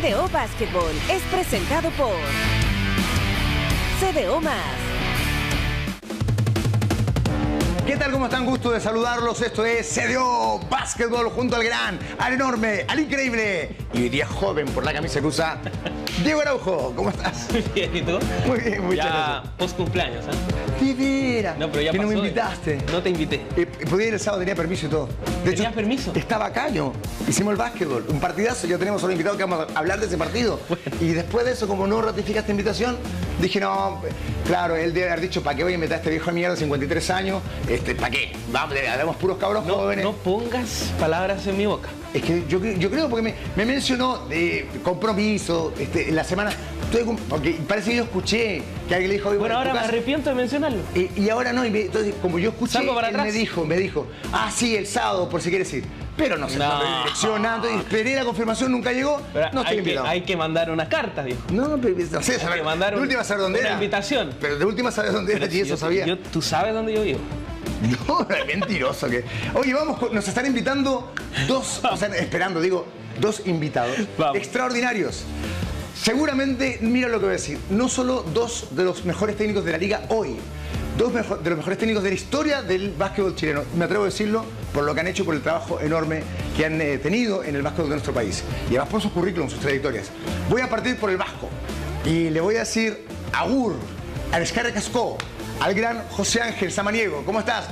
CDO Basketball es presentado por CDO Más. ¿Qué tal? ¿Cómo están? Gusto de saludarlos. Esto es CDO Basketball junto al gran, al enorme, al increíble y hoy día joven por la camisa que usa Diego Araujo. ¿Cómo estás? Muy bien, ¿y tú? Muy bien, muchas ya gracias. post cumpleaños, ¿eh? Divina. No, pero ya que no me pasó, invitaste. No te invité. Eh, podía ir el sábado, tenía permiso y todo. De ¿Tenías permiso? Estaba caño. Hicimos el básquetbol, un partidazo. Ya tenemos a un invitado que vamos a hablar de ese partido. Y después de eso, como no ratificaste invitación, dije, no, claro, él debe haber dicho, ¿para qué voy a invitar a este viejo de mierda de 53 años? Este, ¿Para qué? Vamos, hagamos puros cabros No, jóvenes. no pongas palabras en mi boca. Es que yo, yo creo porque me, me mencionó de compromiso este, en la semana. estoy porque parece que yo escuché que alguien le dijo, "Oye, Bueno, en ahora me arrepiento de mencionarlo. y, y ahora no, y me- entonces como yo escuché, Salgo para él atrás. me dijo, me dijo, ah, sí, el sábado, por si quieres ir. Pero no se No. esperé la confirmación, nunca llegó, Pero no estoy hay, que, hay que mandar una carta, dijo. No, pero no sé, saber, que mandar de un- última saber dónde una era. invitación. Pero de última saber dónde era Pero y eso yo- sabía. yo- Tú sabes dónde yo vivo. No, es mentiroso que. Oye, vamos, con- nos están invitando dos, o sea, esperando, digo, dos invitados Vamos. extraordinarios. Seguramente, mira lo que voy a decir, no solo dos de los mejores técnicos de la liga hoy, dos mejo- de los mejores técnicos de la historia del básquetbol chileno. Me atrevo a decirlo por lo que han hecho, por el trabajo enorme que han eh, tenido en el básquetbol de nuestro país. Y además por sus currículums, sus trayectorias. Voy a partir por el vasco y le voy a decir agur al Escarre Cascó, al gran José Ángel Samaniego. ¿Cómo estás?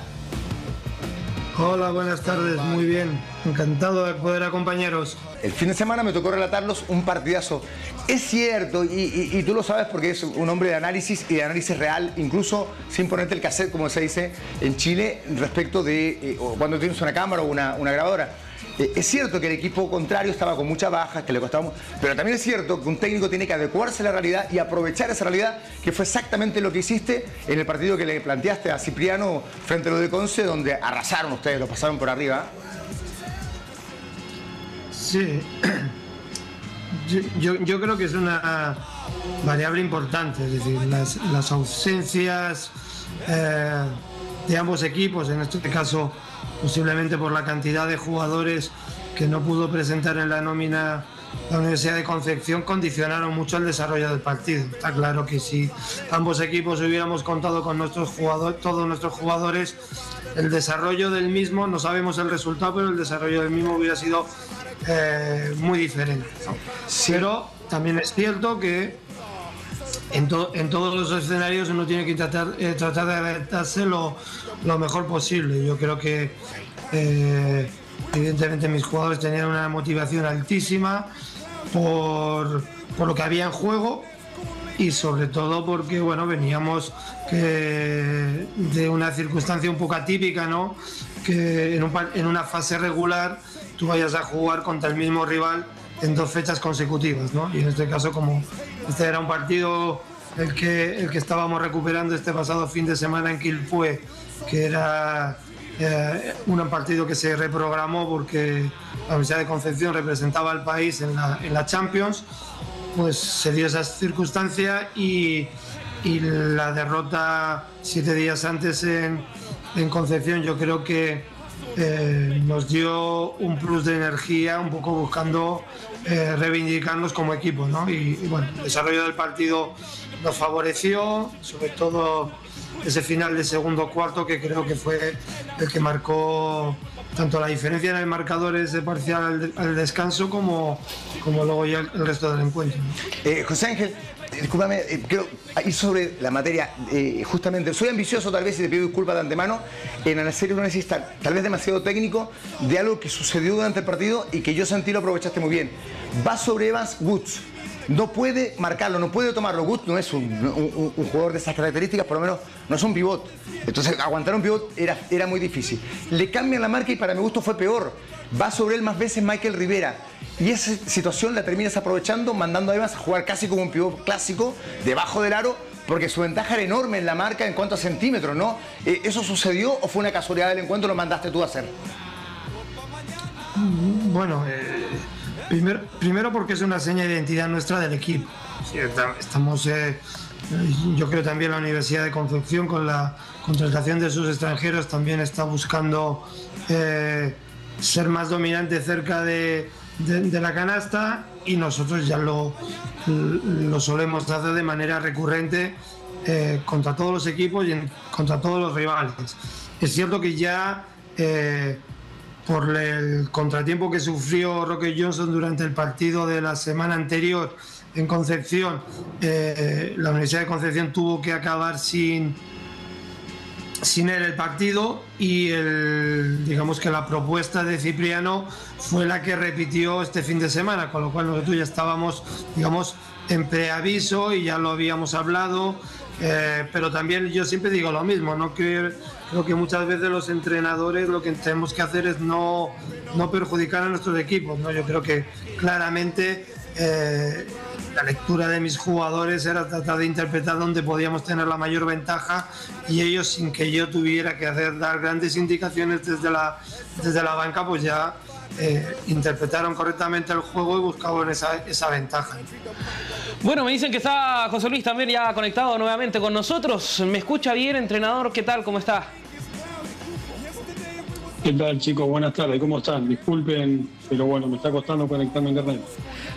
Hola, buenas tardes, muy bien. Encantado de poder acompañaros. El fin de semana me tocó relatarlos un partidazo. Es cierto, y, y- y tú lo sabes porque es un hombre de análisis y de análisis real, incluso sin ponerte el cassette, como se dice en Chile, respecto de eh, cuando tienes una cámara o una, una grabadora. Eh, es cierto que el equipo contrario estaba con muchas bajas, que le costaba pero también es cierto que un técnico tiene que adecuarse a la realidad y aprovechar esa realidad, que fue exactamente lo que hiciste en el partido que le planteaste a Cipriano frente a lo de Conce, donde arrasaron ustedes, lo pasaron por arriba. Sí, yo, creo que es una variable importante, es decir, las, las ausencias eh, de ambos equipos, en este caso posiblemente por la cantidad de jugadores que no pudo presentar en la nómina la Universidad de Concepción condicionaron mucho el desarrollo del partido. Está claro que si ambos equipos hubiéramos contado con nuestros jugadores, todos nuestros jugadores, el desarrollo del mismo, no sabemos el resultado, pero el desarrollo del mismo hubiera sido eh, muy diferente. ¿no? Pero también es cierto que en, to- en todos los escenarios uno tiene que tratar, eh, de adaptarse lo, mejor posible. Yo creo que eh, evidentemente mis jugadores tenían una motivación altísima por, por lo que había en juego y sobre todo porque bueno veníamos que- de una circunstancia un poco atípica, ¿no? Que en, un en una fase regular tú vayas a jugar contra el mismo rival en dos fechas consecutivas, ¿no? Y en este caso como este era un partido el que el que estábamos recuperando este pasado fin de semana en Quilpue, que era eh, un partido que se reprogramó porque la Universidad de Concepción representaba al país en la, en la Champions, pues se dio esa circunstancia y, y la derrota siete días antes en, en Concepción yo creo que eh, nos dio un plus de energía, un poco buscando eh, reivindicarnos como equipo. ¿no? Y, y, bueno, el desarrollo del partido nos favoreció, sobre todo ese final de segundo cuarto que creo que fue el que marcó tanto la diferencia en el marcador ese parcial al, al descanso como, como luego ya el, el resto del encuentro. ¿no? Eh, José Ángel, discúlpame, eh, creo, ahí sobre la materia, eh, justamente, soy ambicioso tal vez y te pido disculpas de antemano en hacer un análisis tal, vez demasiado técnico de algo que sucedió durante el partido y que yo sentí lo aprovechaste muy bien. Va sobre Evans Woods. No puede marcarlo, no puede tomarlo. Woods no es un, jugador de esas características, por lo menos no es un pivot. Entonces, aguantar un pivot era muy difícil. Le cambian la marca y para mi gusto fue peor. Va sobre él más veces Michael Rivera. Y esa situación la terminas aprovechando, mandando a Evans a jugar casi como un pivot clásico, debajo del aro, porque su ventaja era enorme en la marca en cuanto a centímetros, ¿no? Eh, ¿Eso sucedió o fue una casualidad del encuentro lo mandaste tú a hacer? Bueno, eh, primer- primero porque es una seña de identidad nuestra del equipo. Estamos, eh, yo creo también la Universidad de Concepción con la contratación de sus extranjeros también está buscando ser más dominante cerca de, de, la canasta y nosotros ya lo, lo solemos hacer de manera recurrente eh, contra todos los equipos y contra todos los rivales. Es cierto que ya eh, por el contratiempo que sufrió Roque Johnson durante el partido de la semana anterior en Concepción, eh, la Universidad de Concepción tuvo que acabar sin, sin él el partido y el, digamos que la propuesta de Cipriano fue la que repitió este fin de semana, con lo cual nosotros ya estábamos, digamos, en preaviso y ya lo habíamos hablado, eh, pero también yo siempre digo lo mismo, ¿no? que creo que muchas veces los entrenadores lo que tenemos que hacer es no, no perjudicar a nuestros equipos, ¿no? yo creo que claramente eh, la lectura de mis jugadores era tratar de interpretar dónde podíamos tener la mayor ventaja y ellos sin que yo tuviera que hacer dar grandes indicaciones desde la, desde la banca, pues ya eh, interpretaron correctamente el juego y buscaban esa, esa ventaja. Bueno, me dicen que está José Luis también ya conectado nuevamente con nosotros. ¿Me escucha bien, entrenador? ¿Qué tal? ¿Cómo está? ¿Qué tal, chicos? Buenas tardes. ¿Cómo están? Disculpen, pero bueno, me está costando conectarme a internet.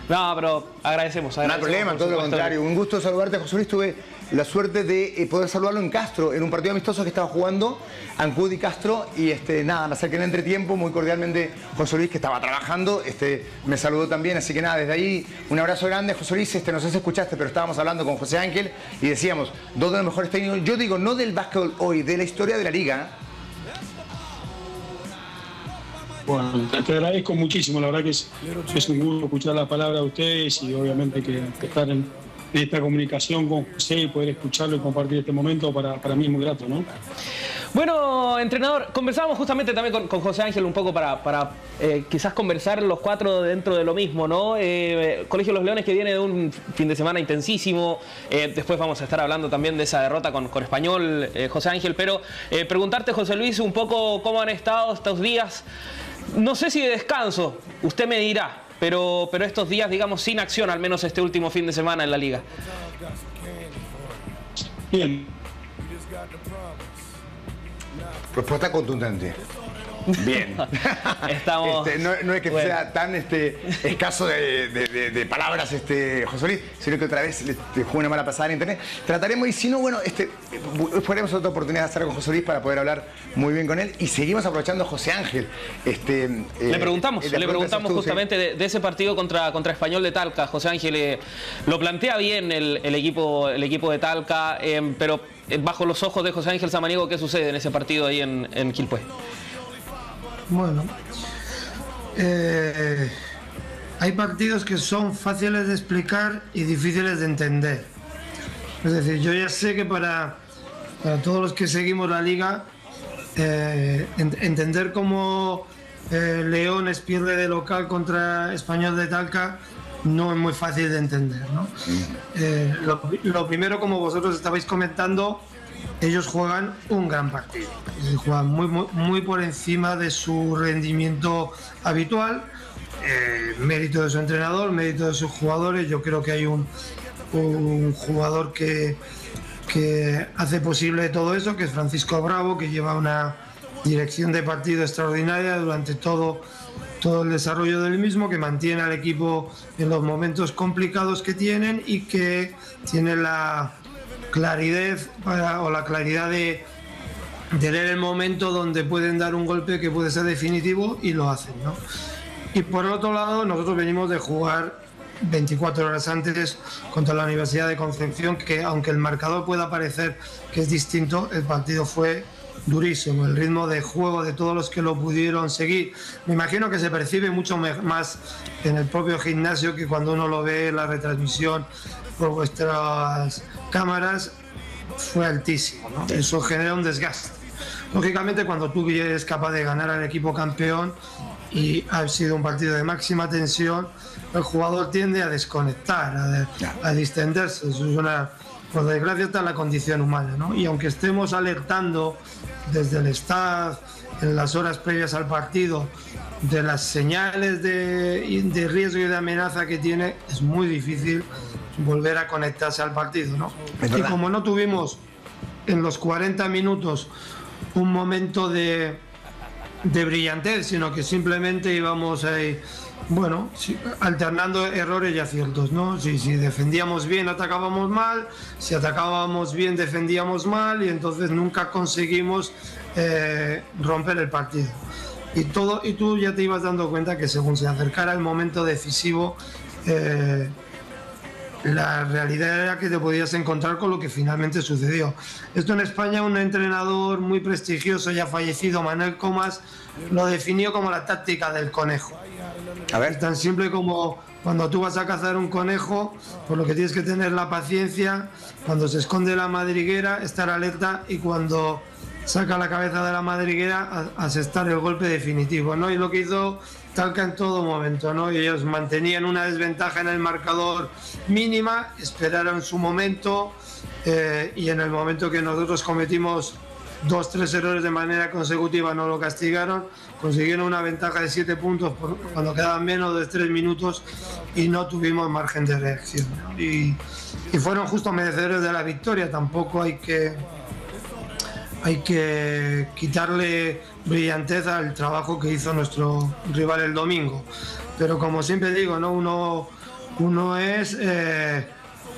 No, pero agradecemos. no hay problema, todo lo contrario. Un gusto saludarte, José Luis. Tuve la suerte de eh, poder saludarlo en Castro, en un partido amistoso que estaba jugando, Ancud y Castro, y este, nada, me acerqué en entretiempo, muy cordialmente José Luis, que estaba trabajando, este, me saludó también, así que nada, desde ahí un abrazo grande, José Luis, este, no sé si escuchaste, pero estábamos hablando con José Ángel y decíamos, dos de los mejores técnicos, yo digo, no del básquetbol hoy, de la historia de la liga, Bueno, te agradezco muchísimo, la verdad que es, un gusto escuchar la palabra de ustedes y obviamente que, estar en, esta comunicación con José y poder escucharlo y compartir este momento para, para mí es muy grato, ¿no? Bueno, entrenador, conversábamos justamente también con, José Ángel un poco para, para eh, quizás conversar los cuatro dentro de lo mismo, ¿no? Eh, Colegio Los Leones que viene de un fin de semana intensísimo, eh, después vamos a estar hablando también de esa derrota con, con Español, José Ángel, pero preguntarte, José Luis, un poco cómo han estado estos días no sé si de descanso, usted me dirá, pero, pero estos días, digamos, sin acción, al menos este último fin de semana en la liga. Bien. Respuesta contundente. Bien. Estamos. Este, no, es que sea tan este, escaso de, palabras, este, José Luis, sino que otra vez le, jugó una mala pasada en internet. Trataremos, y si no, bueno, este, esperemos otra oportunidad de estar con José Luis para poder hablar muy bien con él. Y seguimos aprovechando a José Ángel. Este, le preguntamos, le preguntamos justamente de, ese partido contra, contra Español de Talca. José Ángel eh, lo plantea bien el, equipo, el equipo de Talca, eh, pero eh, bajo los ojos de José Ángel Samaniego, ¿qué sucede en ese partido ahí en, en Quilpue? Bueno, eh, hay partidos que son fáciles de explicar y difíciles de entender. Es decir, yo ya sé que para, todos los que seguimos la liga, eh, entender cómo eh, Leones pierde de local contra Español de Talca no es muy fácil de entender. lo, primero, como vosotros estabais comentando, ellos juegan un gran partido. Juegan muy, muy, por encima de su rendimiento habitual. Eh, mérito de su entrenador, mérito de sus jugadores. Yo creo que hay un, un jugador que, que hace posible todo eso, que es Francisco Bravo, que lleva una dirección de partido extraordinaria durante todo, todo el desarrollo del mismo, que mantiene al equipo en los momentos complicados que tienen y que tiene la, claridad o la claridad de, tener el momento donde pueden dar un golpe que puede ser definitivo y lo hacen. ¿no? Y por otro lado, nosotros venimos de jugar 24 horas antes contra la Universidad de Concepción, que aunque el marcador pueda parecer que es distinto, el partido fue durísimo. El ritmo de juego de todos los que lo pudieron seguir, me imagino que se percibe mucho más en el propio gimnasio que cuando uno lo ve en la retransmisión por vuestras cámaras fue altísimo. Eso genera un desgaste. Lógicamente, cuando tú eres capaz de ganar al equipo campeón y ha sido un partido de máxima tensión, el jugador tiende a desconectar, a, distenderse. Eso es una, por desgracia, está la condición humana. Y aunque estemos alertando desde el staff en las horas previas al partido de las señales de, de riesgo y de amenaza que tiene, es muy difícil volver a conectarse al partido, ¿no? Y como no tuvimos en los 40 minutos un momento de, de brillantez, sino que simplemente íbamos ahí, bueno, alternando errores y aciertos, ¿no? Si, si defendíamos bien, atacábamos mal, si atacábamos bien, defendíamos mal y entonces nunca conseguimos eh, romper el partido. Y, todo, y tú ya te ibas dando cuenta que según se acercara el momento decisivo, eh, la realidad era que te podías encontrar con lo que finalmente sucedió. Esto en España un entrenador muy prestigioso ya fallecido, Manuel Comas, lo definió como la táctica del conejo. A ver. tan simple como cuando tú vas a cazar un conejo, por lo que tienes que tener la paciencia, cuando se esconde la madriguera, estar alerta y cuando saca la cabeza de la madriguera, asestar el golpe definitivo. ¿no? Y lo que hizo Talca en todo momento, ¿no? Ellos mantenían una desventaja en el marcador mínima, esperaron su momento eh, y en el momento que nosotros cometimos dos, tres errores de manera consecutiva no lo castigaron, consiguieron una ventaja de siete puntos cuando quedaban menos de tres minutos y no tuvimos margen de reacción. Y, y fueron justo merecedores de la victoria, tampoco hay que hay que quitarle brillantez al trabajo que hizo nuestro rival el domingo. Pero como siempre digo, ¿no? uno, uno es eh,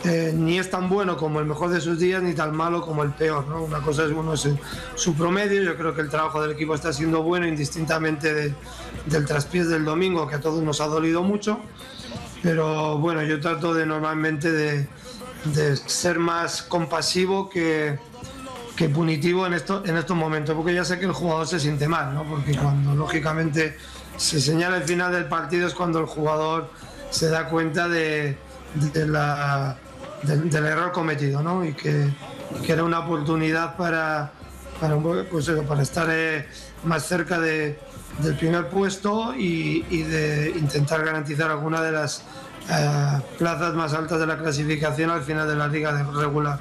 eh, ni es tan bueno como el mejor de sus días ni tan malo como el peor. ¿no? Una cosa es uno es su promedio. Yo creo que el trabajo del equipo está siendo bueno indistintamente del traspiés del domingo, que a todos nos ha dolido mucho. Pero bueno, yo trato de normalmente de, de ser más compasivo que, que punitivo en, esto, en estos momentos, porque ya sé que el jugador se siente mal, ¿no? porque cuando lógicamente se señala el final del partido es cuando el jugador se da cuenta de, la, del error cometido ¿no? y que, que, era una oportunidad para, para, pues para estar eh, más cerca de, del primer puesto y, y, de intentar garantizar alguna de las eh, plazas más altas de la clasificación al final de la liga regular.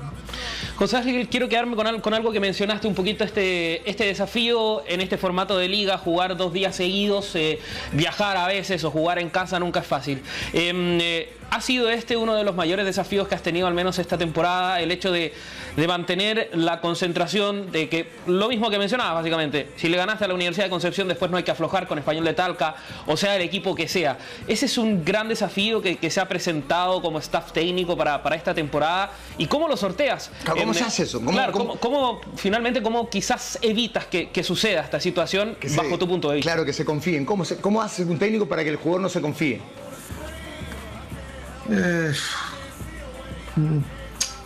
José Ángel, quiero quedarme con, con, algo que mencionaste un poquito, este, este desafío en este formato de liga, jugar dos días seguidos, eh, viajar a veces o jugar en casa nunca es fácil. Em, eh, ¿Ha sido este uno de los mayores desafíos que has tenido al menos esta temporada? El hecho de, mantener la concentración, de que lo mismo que mencionabas básicamente, si le ganaste a la Universidad de Concepción después no hay que aflojar con Español de Talca, o sea el equipo que sea. Ese es un gran desafío que, se ha presentado como staff técnico para, esta temporada. ¿Y cómo lo sorteas? ¿Cómo se hace eso? ¿Cómo, claro, cómo, finalmente cómo quizás evitas que, suceda esta situación bajo tu punto de vista? Claro, que se confíen. ¿Cómo, ¿Cómo hace un técnico para que el jugador no se confíe? Eh,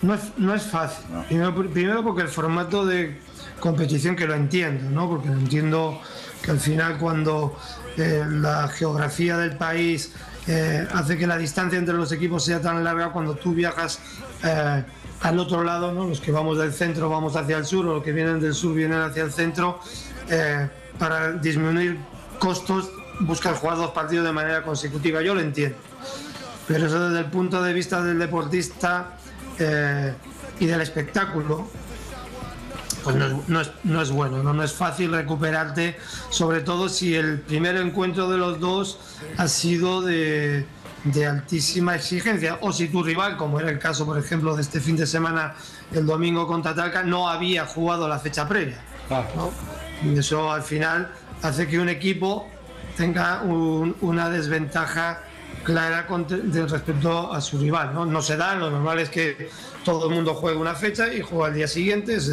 no, es, fácil. Primero, porque el formato de competición que lo entiendo, ¿no? porque entiendo que al final cuando eh, la geografía del país eh, hace que la distancia entre los equipos sea tan larga, cuando tú viajas al otro lado, ¿no? los que vamos del centro vamos hacia el sur o los que vienen del sur vienen hacia el centro, para disminuir costos buscar jugar dos partidos de manera consecutiva. Yo lo entiendo. Pero eso desde el punto de vista del deportista eh, y del espectáculo, pues no, es, bueno, ¿no? es fácil recuperarte, sobre todo si el primer encuentro de los dos ha sido de, altísima exigencia, o si tu rival, como era el caso, por ejemplo, de este fin de semana, el domingo contra Talca, no había jugado la fecha previa. Y eso al final hace que un equipo tenga una desventaja clara con respecto a su rival. ¿no? no se da, lo normal es que todo el mundo juegue una fecha y juega al día siguiente. Es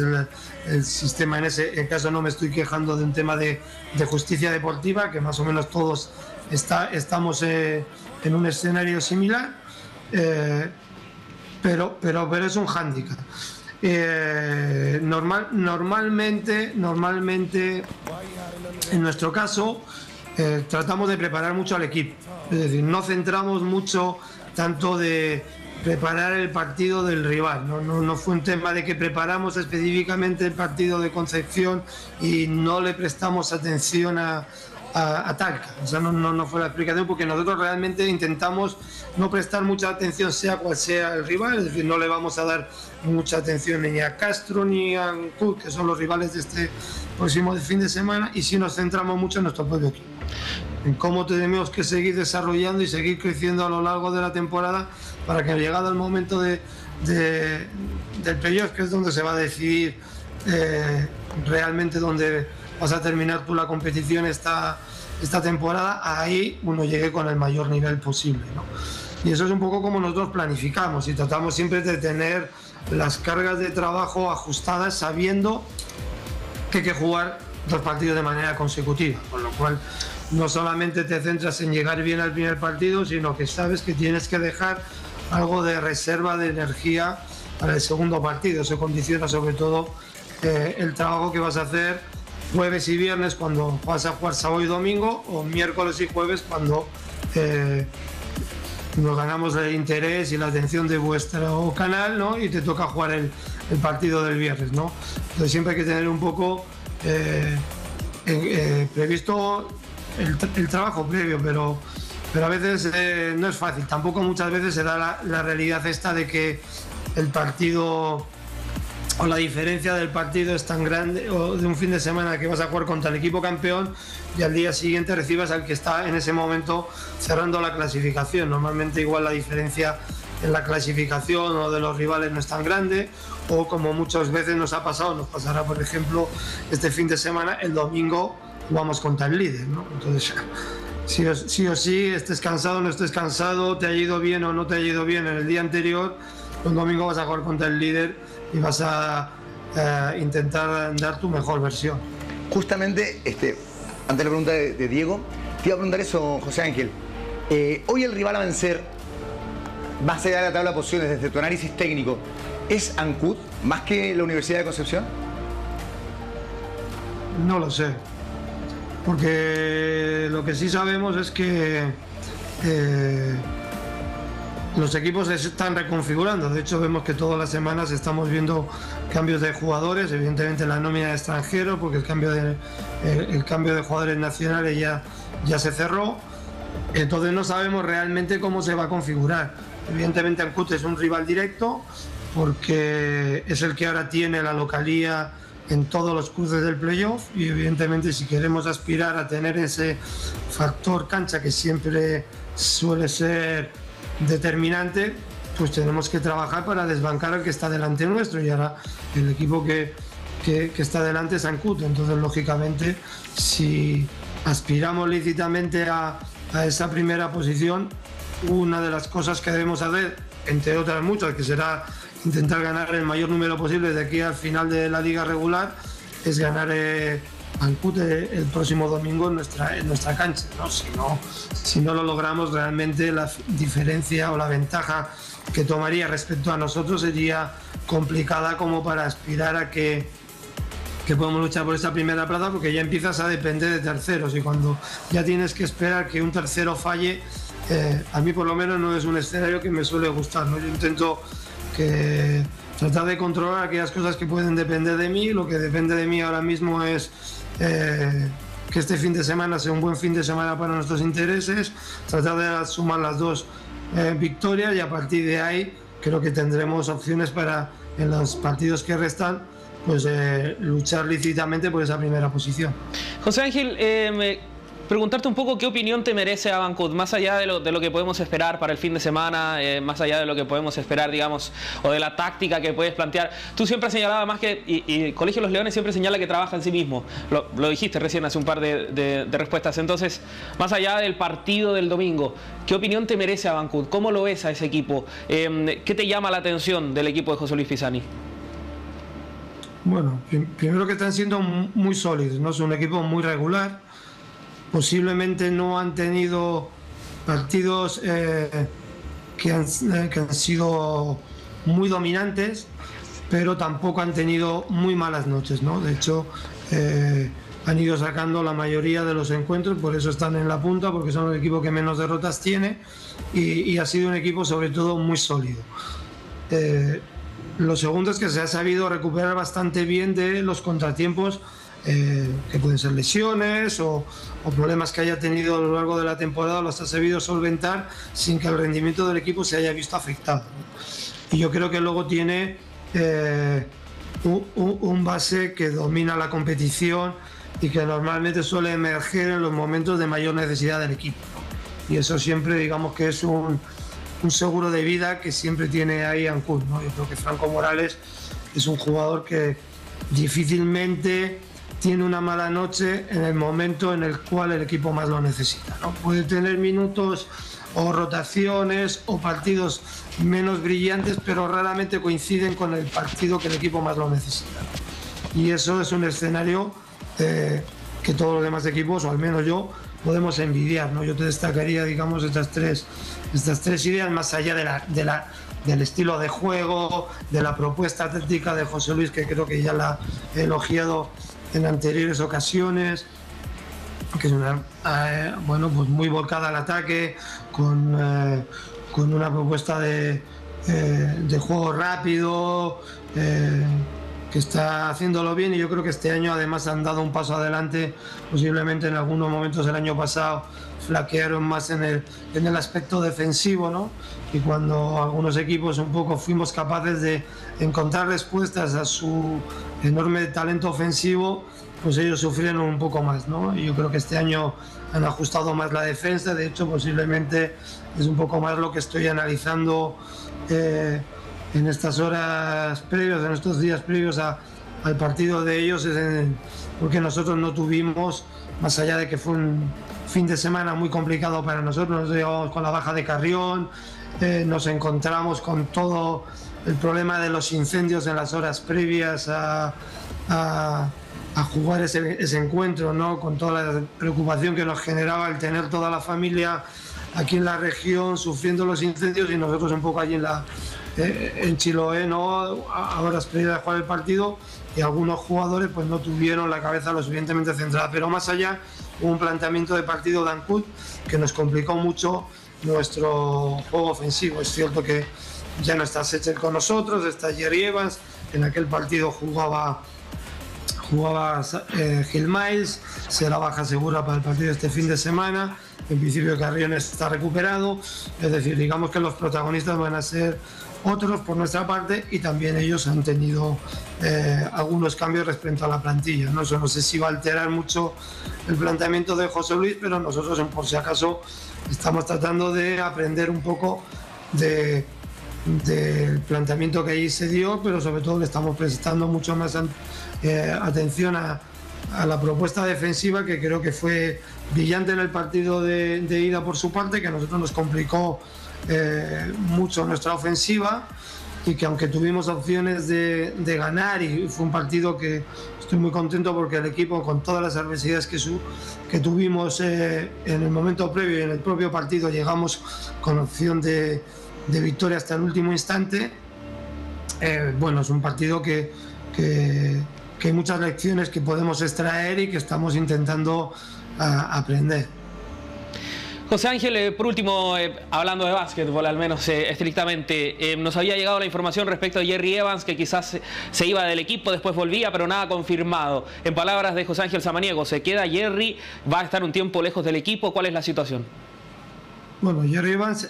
el, sistema en ese caso no me estoy quejando de un tema de, justicia deportiva, que más o menos todos está, estamos eh, en un escenario similar, eh, pero, pero, pero es un hándicap. Eh, normal, normalmente, normalmente, en nuestro caso, eh, tratamos de preparar mucho al equipo. Es decir, no centramos mucho tanto de preparar el partido del rival. No, no, fue un tema de que preparamos específicamente el partido de Concepción y no le prestamos atención a, a, Talca. O sea, no, no, fue la explicación porque nosotros realmente intentamos no prestar mucha atención sea cual sea el rival, es decir, no le vamos a dar mucha atención ni a Castro ni a Ancud, que son los rivales de este próximo fin de semana, y sí nos centramos mucho en nuestro propio equipo en cómo tenemos que seguir desarrollando y seguir creciendo a lo largo de la temporada para que llegado el momento de, del playoff, que es donde se va a decidir eh, realmente dónde, vas a terminar tú la competición esta, esta temporada, ahí uno llegue con el mayor nivel posible. ¿no? Y eso es un poco como nosotros planificamos y tratamos siempre de tener las cargas de trabajo ajustadas sabiendo que hay que jugar dos partidos de manera consecutiva, con lo cual no solamente te centras en llegar bien al primer partido, sino que sabes que tienes que dejar algo de reserva de energía para el segundo partido. Eso condiciona sobre todo eh, el trabajo que vas a hacer jueves y viernes cuando vas a jugar sábado y domingo o miércoles y jueves cuando eh, nos ganamos el interés y la atención de vuestro canal ¿no? y te toca jugar el, el partido del viernes. ¿no? Entonces siempre hay que tener un poco eh, eh, previsto el, trabajo previo, pero, pero a veces no es fácil. Tampoco muchas veces se da la, la, realidad esta de que el partido o la diferencia del partido es tan grande o de un fin de semana que vas a jugar contra el equipo campeón y al día siguiente recibas al que está en ese momento cerrando la clasificación. Normalmente igual la diferencia en la clasificación o de los rivales no es tan grande o como muchas veces nos ha pasado, nos pasará por ejemplo este fin de semana, el domingo vamos contra el líder, ¿no? Entonces, sí o, sí o sí, estés cansado o no estés cansado, te ha ido bien o no te ha ido bien en el día anterior, un domingo vas a jugar contra el líder y vas a eh, intentar dar tu mejor versión. Justamente, este, ante la pregunta de, de Diego, te iba a preguntar eso, José Ángel. Eh, hoy el rival a vencer, más allá de la tabla de posiciones, desde tu análisis técnico, ¿Es ANCUD más que la Universidad de Concepción? No lo sé. Porque lo que sí sabemos es que eh, los equipos se están reconfigurando. De hecho, vemos que todas las semanas estamos viendo cambios de jugadores, evidentemente la nómina de extranjeros, porque el cambio de, el, cambio de jugadores nacionales ya, ya se cerró. Entonces no sabemos realmente cómo se va a configurar. Evidentemente Ancud es un rival directo, porque es el que ahora tiene la localía en todos los cruces del playoff y evidentemente si queremos aspirar a tener ese factor cancha que siempre suele ser determinante, pues tenemos que trabajar para desbancar al que está delante nuestro y ahora el equipo que, que, está delante es Ancud. Entonces, lógicamente, si aspiramos lícitamente a, a esa primera posición, una de las cosas que debemos hacer, entre otras muchas, que será intentar ganar el mayor número posible de aquí al final de la liga regular es ganar eh, Ancud el próximo domingo en nuestra, en nuestra cancha. ¿no? Si, no, si no lo logramos, realmente la diferencia o la ventaja que tomaría respecto a nosotros sería complicada como para aspirar a que, que podamos luchar por esa primera plaza porque ya empiezas a depender de terceros y cuando ya tienes que esperar que un tercero falle, eh, a mí por lo menos no es un escenario que me suele gustar. ¿no? Yo intento que tratar de controlar aquellas cosas que pueden depender de mí. Lo que depende de mí ahora mismo es eh, que este fin de semana sea un buen fin de semana para nuestros intereses, tratar de sumar las dos eh, victorias y a partir de ahí creo que tendremos opciones para en los partidos que restan pues eh, luchar lícitamente por esa primera posición. José Ángel, me preguntarte un poco qué opinión te merece Abancud, más allá de lo, de lo, que podemos esperar para el fin de semana, eh, más allá de lo que podemos esperar, digamos, o de la táctica que puedes plantear. Tú siempre has señalado más que, y, el Colegio de los Leones siempre señala que trabaja en sí mismo. Lo, lo dijiste recién hace un par de, de, respuestas. Entonces, más allá del partido del domingo, ¿qué opinión te merece Abancud? ¿Cómo lo ves a ese equipo? Eh, ¿Qué te llama la atención del equipo de José Luis Pisani? Bueno, primero que están siendo muy sólidos, ¿no? Es un equipo muy regular posiblemente no han tenido partidos eh, que, han, eh, que, han, sido muy dominantes, pero tampoco han tenido muy malas noches, ¿no? De hecho, eh, han ido sacando la mayoría de los encuentros, por eso están en la punta, porque son el equipo que menos derrotas tiene y, ha sido un equipo sobre todo muy sólido. Lo segundo es que se ha sabido recuperar bastante bien de los contratiempos eh, que pueden ser lesiones o, o, problemas que haya tenido a lo largo de la temporada, los ha sabido solventar sin que el rendimiento del equipo se haya visto afectado. Y yo creo que luego tiene eh, un, un, base que domina la competición y que normalmente suele emerger en los momentos de mayor necesidad del equipo. Y eso siempre, digamos que es un, un seguro de vida que siempre tiene ahí Ancud. ¿no? Yo creo que Franco Morales es un jugador que difícilmente tiene una mala noche en el momento en el cual el equipo más lo necesita. ¿no? Puede tener minutos o rotaciones o partidos menos brillantes, pero raramente coinciden con el partido que el equipo más lo necesita. Y eso es un escenario eh, que todos los demás equipos, o al menos yo, podemos envidiar. ¿no? Yo te destacaría, digamos, estas tres, estas tres ideas, más allá de la, de la, del estilo de juego, de la propuesta táctica de José Luis, que creo que ya la he elogiado en anteriores ocasiones que es una, eh, bueno, pues muy volcada al ataque, con, eh, con una propuesta de, eh, de juego rápido, que está haciéndolo bien y yo creo que este año además han dado un paso adelante, posiblemente en algunos momentos del año pasado flaquearon más en el, en el aspecto defensivo, ¿no? Y cuando algunos equipos un poco fuimos capaces de encontrar respuestas a su enorme talento ofensivo, pues ellos sufrieron un poco más, ¿no? Yo creo que este año han ajustado más la defensa, de hecho posiblemente es un poco más lo que estoy analizando eh, en estas horas previas, en estos días previos al partido de ellos, porque nosotros no tuvimos, más allá de que fue un fin de semana muy complicado para nosotros, nos llevamos con la baja de Carrión, eh, nos encontramos con todo el problema de los incendios en las horas previas a a jugar ese, ese, encuentro, ¿no? con toda la preocupación que nos generaba el tener toda la familia aquí en la región sufriendo los incendios y nosotros un poco allí en, la, eh, en Chiloé, ¿no? a horas previas de jugar el partido y algunos jugadores pues no tuvieron la cabeza lo suficientemente centrada. Pero más allá hubo un planteamiento de partido de Ancud que nos complicó mucho nuestro juego ofensivo. Es cierto que ya no está Secher con nosotros, está Jerry Evans, en aquel partido jugaba jugaba eh, Gil Miles, será baja segura para el partido este fin de semana. En principio Carrión está recuperado, es decir, digamos que los protagonistas van a ser otros por nuestra parte y también ellos han tenido eh, algunos cambios respecto a la plantilla. ¿no? Eso no sé si va a alterar mucho el planteamiento de José Luis, pero nosotros por si acaso estamos tratando de aprender un poco de, del planteamiento que ahí se dio, pero sobre todo le estamos prestando mucho más eh, atención a, la propuesta defensiva que creo que fue brillante en el partido de, ida por su parte, que a nosotros nos complicó eh, mucho nuestra ofensiva y que aunque tuvimos opciones de, ganar y fue un partido que estoy muy contento porque el equipo con todas las adversidades que, que tuvimos eh, en el momento previo y en el propio partido llegamos con opción de, victoria hasta el último instante. bueno, es un partido que, que hay muchas lecciones que podemos extraer y que estamos intentando aprender. José Ángel, eh, por último, eh, hablando de básquetbol, al menos eh, estrictamente, nos había llegado la información respecto a Jerry Evans, que quizás se iba del equipo, después volvía, pero nada confirmado. En palabras de José Ángel Samaniego, ¿se queda Jerry? ¿Va a estar un tiempo lejos del equipo? ¿Cuál es la situación? Bueno, Jerry Evans,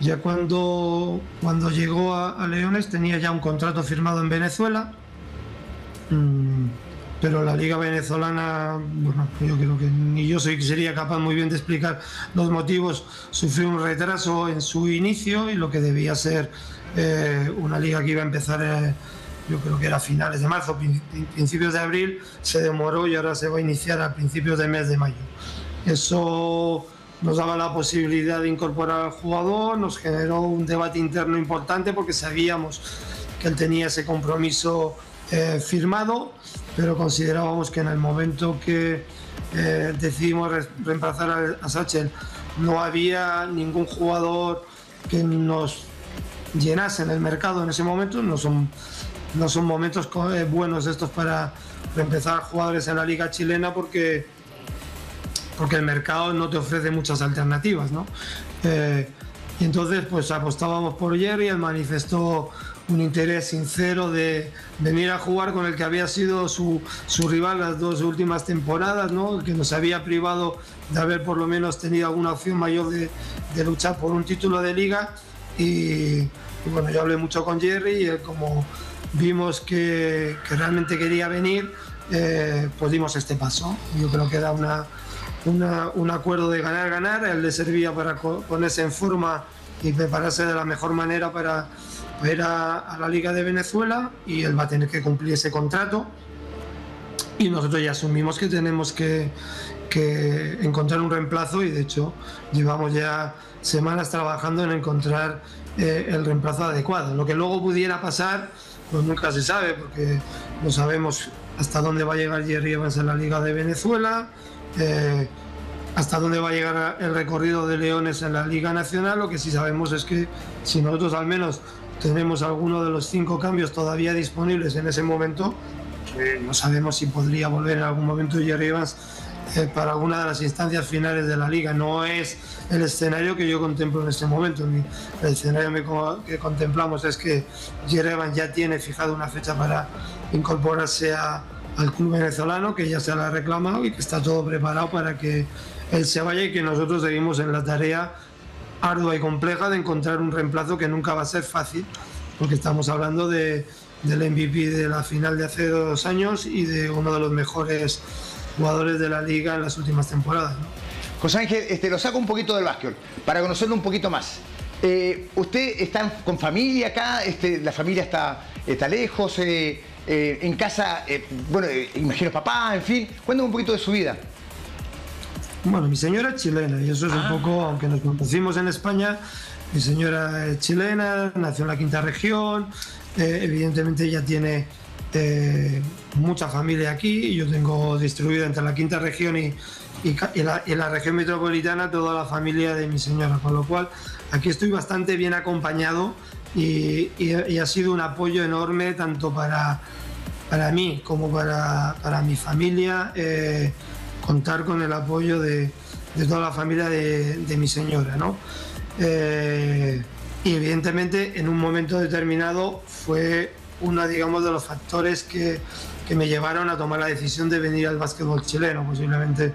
ya cuando, cuando llegó a Leones, tenía ya un contrato firmado en Venezuela Mm, pero la liga venezolana, bueno, yo creo que ni yo soy, sería capaz muy bien de explicar los motivos. Sufrió un retraso en su inicio y lo que debía ser eh, una liga que iba a empezar, eh, yo creo que era a finales de marzo, principios de abril, se demoró y ahora se va a iniciar a principios del mes de mayo. Eso nos daba la posibilidad de incorporar al jugador, nos generó un debate interno importante porque sabíamos que él tenía ese compromiso eh, firmado, pero considerábamos que en el momento que eh, decidimos reemplazar a, Sachel no había ningún jugador que nos llenase en el mercado en ese momento. No son, no son momentos eh, buenos estos para reempezar jugadores en la liga chilena porque, porque el mercado no te ofrece muchas alternativas. ¿no? y entonces pues apostábamos por Jerry, él manifestó un interés sincero de venir a jugar con el que había sido su, su rival las dos últimas temporadas, ¿no? que nos había privado de haber por lo menos tenido alguna opción mayor de, de luchar por un título de liga. Y, bueno, yo hablé mucho con Jerry y como vimos que, que realmente quería venir, eh, pues dimos este paso. Yo creo que era una, un acuerdo de ganar-ganar, él le servía para ponerse en forma y prepararse de la mejor manera para ir a, la Liga de Venezuela y él va a tener que cumplir ese contrato. y nosotros ya asumimos que tenemos que, que encontrar un reemplazo y de hecho llevamos ya semanas trabajando en encontrar eh, el reemplazo adecuado. Lo que luego pudiera pasar, pues nunca se sabe, porque no sabemos hasta dónde va a llegar Jerry Evans en la Liga de Venezuela, eh, hasta dónde va a llegar el recorrido de Leones en la Liga Nacional. Lo que sí sabemos es que si nosotros al menos tenemos alguno de los cinco cambios todavía disponibles en ese momento, no sabemos si podría volver en algún momento Jerry Evans eh, para alguna de las instancias finales de la liga. No es el escenario que yo contemplo en este momento. El escenario que contemplamos es que Jerry Evans ya tiene fijado una fecha para incorporarse al club venezolano, que ya se la ha reclamado y que está todo preparado para que él se vaya y que nosotros seguimos en la tarea ardua y compleja de encontrar un reemplazo que nunca va a ser fácil, porque estamos hablando de del MVP de la final de hace dos años y de uno de los mejores jugadores de la liga en las últimas temporadas. José Ángel, este, lo saco un poquito del básquet para conocerlo un poquito más. Eh, ¿Usted está con familia acá? Este, ¿La familia está, está lejos? Eh, eh, ¿En casa? bueno, imagino papá, en fin. Cuéntame un poquito de su vida. Bueno, mi señora es chilena y eso es un ah. poco, aunque nos conocimos en España, mi señora es chilena, nació en la quinta región, eh, evidentemente ella tiene eh, mucha familia aquí, y yo tengo distribuida entre la quinta región y, la, región metropolitana toda la familia de mi señora, con lo cual aquí estoy bastante bien acompañado y, ha sido un apoyo enorme tanto para, para mí como para, mi familia eh, contar con el apoyo de, toda la familia de, mi señora. ¿no? y evidentemente en un momento determinado fue uno digamos de los factores que, que, me llevaron a tomar la decisión de venir al básquetbol chileno. Posiblemente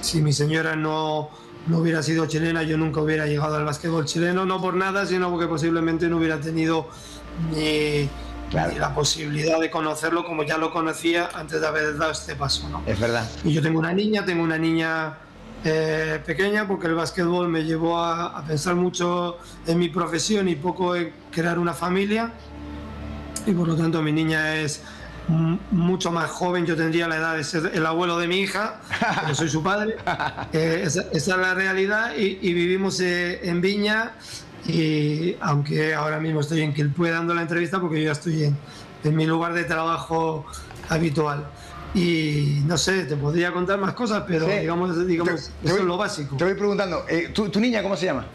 si mi señora no, no hubiera sido chilena yo nunca hubiera llegado al básquetbol chileno. No por nada sino porque posiblemente no hubiera tenido ni, la posibilidad de conocerlo como ya lo conocía antes de haber dado este paso ¿no? es verdad. Y yo tengo una niña tengo una niña eh, pequeña porque el básquetbol me llevó a, pensar mucho en mi profesión y poco en crear una familia y por lo tanto mi niña es mucho más joven, yo tendría la edad de ser el abuelo de mi hija, yo soy su padre, eh, esa, es la realidad y, vivimos eh, en Viña y aunque ahora mismo estoy en Quilpue dando la entrevista porque yo ya estoy en, en mi lugar de trabajo habitual. Y no sé, te podría contar más cosas, pero digamos, digamos eso es lo básico. Te voy preguntando, eh, ¿tu, niña cómo se llama?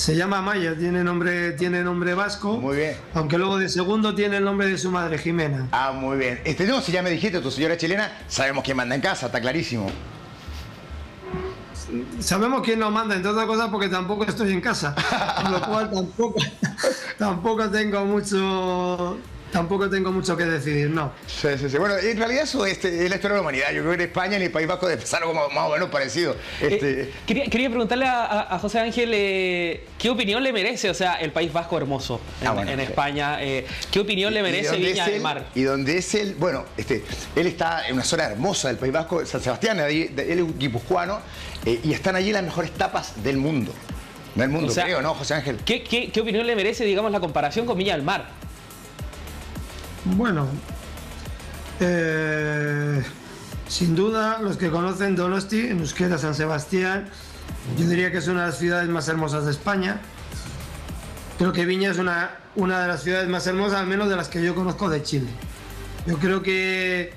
Se llama Maya, tiene nombre, tiene nombre vasco. Muy bien. Aunque luego de segundo tiene el nombre de su madre, Jimena. Ah, muy bien. Este no, si ya me dijiste, tu señora chilena, sabemos quién manda en casa, está clarísimo. Sabemos quién nos manda, entre otras cosas, porque tampoco estoy en casa. Con lo cual tampoco, tampoco tengo mucho Tampoco tengo mucho que decidir, no. Sí, sí, sí. Bueno, en realidad eso este, es la historia de la humanidad. Yo creo que en España y en el País Vasco debe pasar algo más, o menos parecido. Este... Eh, quería, preguntarle a, José Ángel eh, qué opinión le merece, o sea, el País Vasco hermoso en, ah, España. Eh, ¿Qué opinión le merece Viña del Mar? Y donde es él, bueno, este, él está en una zona hermosa del País Vasco, San Sebastián, él es un guipuzcoano, y están allí las mejores tapas del mundo. Del mundo, creo, ¿no, José Ángel? ¿qué, qué opinión le merece, digamos, la comparación con Viña del Mar? Bueno, eh, sin duda los que conocen Donosti, en Euskera, San Sebastián, yo diría que es una de las ciudades más hermosas de España. Creo que Viña es una, una de las ciudades más hermosas, al menos de las que yo conozco de Chile. Yo creo que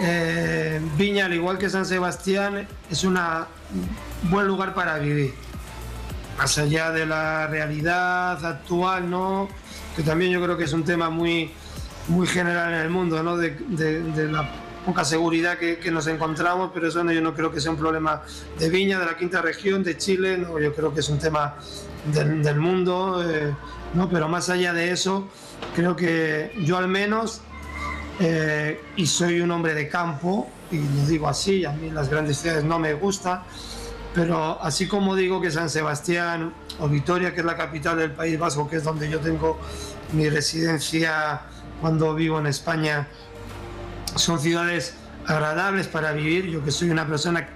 eh, Viña, al igual que San Sebastián, es un buen lugar para vivir. Más allá de la realidad actual, ¿no? Que también yo creo que es un tema muy, muy general en el mundo, ¿no? de, la poca seguridad que, nos encontramos, pero eso no, yo no creo que sea un problema de Viña, de la quinta región, de Chile, no, yo creo que es un tema del, mundo, eh, ¿no? pero más allá de eso, creo que yo al menos, eh, y soy un hombre de campo, y lo digo así, a mí las grandes ciudades no me gustan, pero así como digo que San Sebastián o Vitoria, que es la capital del País Vasco, que es donde yo tengo mi residencia, cuando vivo en España son ciudades agradables para vivir. Yo que soy una persona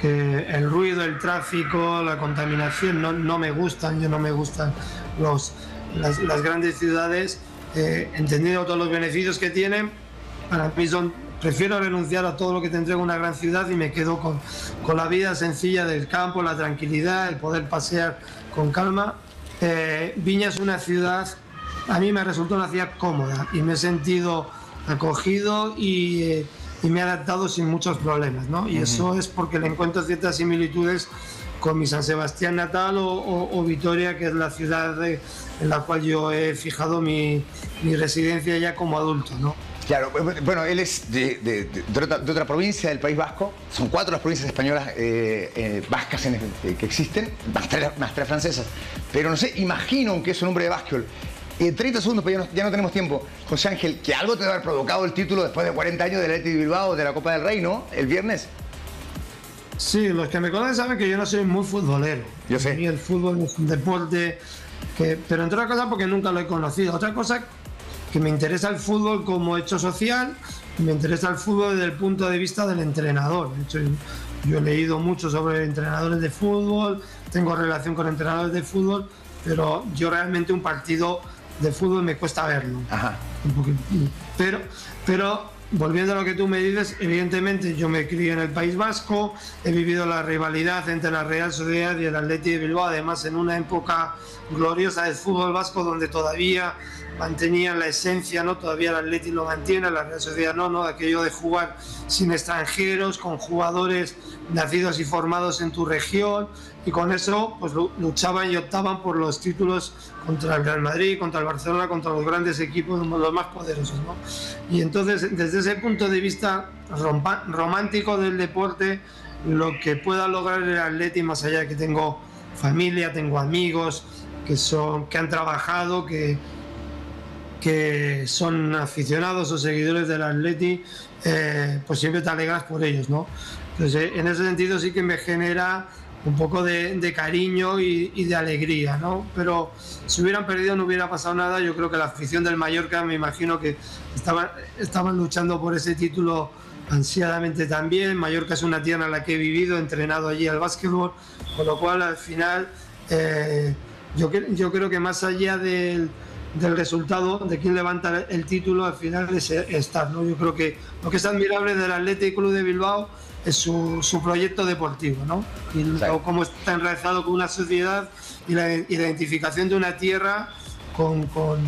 que el ruido, el tráfico, la contaminación no, no me gustan, yo no me gustan los, las, las grandes ciudades, eh, entendiendo todos los beneficios que tienen, para mí son prefiero renunciar a todo lo que te entrega una gran ciudad y me quedo con, con la vida sencilla del campo, la tranquilidad, el poder pasear con calma. Eh, Viña es una ciudad, a mí me resultó una ciudad cómoda y me he sentido acogido y, eh, y me he adaptado sin muchos problemas, ¿no? Y eso es porque le encuentro ciertas similitudes con mi San Sebastián natal o, o- o Vitoria, que es la ciudad de- en la cual yo he fijado mi, mi residencia ya como adulto, ¿no? Claro, bueno, él es de, de- de- de otra, de otra provincia del País Vasco. Son cuatro las provincias españolas eh, eh, vascas en- eh, que existen, más tres, más tres francesas. Pero no sé, imagino que es un hombre de básquetbol. En 30 segundos, pero ya no, ya no tenemos tiempo. José Ángel, que algo te debe haber provocado el título después de 40 años del Athletic Bilbao de la Copa del Rey, ¿no? El viernes. Sí, los que me conocen saben que yo no soy muy futbolero. Yo sé. A mí el fútbol es un deporte que, pero entre otras cosas porque nunca lo he conocido. Otra cosa que me interesa el fútbol como hecho social, me interesa el fútbol desde el punto de vista del entrenador. De hecho, yo he leído mucho sobre entrenadores de fútbol, tengo relación con entrenadores de fútbol, pero yo realmente un partido de fútbol me cuesta verlo. Ajá. Pero, pero volviendo a lo que tú me dices, evidentemente yo me crié en el País Vasco, he vivido la rivalidad entre la Real Sociedad y el Atleti de Bilbao, además en una época gloriosa del fútbol vasco donde todavía mantenían la esencia, ¿no? Todavía el Atleti lo mantiene, la Real Sociedad no, ¿no? Aquello de jugar sin extranjeros, con jugadores nacidos y formados en tu región y con eso pues lu- luchaban y optaban por los títulos contra el Real Madrid, contra el Barcelona, contra los grandes equipos, los más poderosos, ¿no? Y entonces, desde ese punto de vista romántico del deporte, lo que pueda lograr el Atleti, más allá de que tengo familia, tengo amigos que, son, que han trabajado, que, que son aficionados o seguidores del Atleti, eh, pues siempre te alegras por ellos, ¿no? Entonces, en ese sentido sí que me genera un poco de, cariño y, de alegría, ¿no? Pero si hubieran perdido no hubiera pasado nada. Yo creo que la afición del Mallorca, me imagino que estaban, luchando por ese título ansiadamente también. Mallorca es una tierra en la que he vivido, entrenado allí al básquetbol, con lo cual al final eh, yo, cre- yo creo que más allá del, resultado, de quién levanta el título, al final es estar. ¿no? Yo creo que lo que es admirable del Athletic Club de Bilbao su, su proyecto deportivo, ¿no? Y Claro. cómo está enraizado con una sociedad y la identificación de una tierra con, con,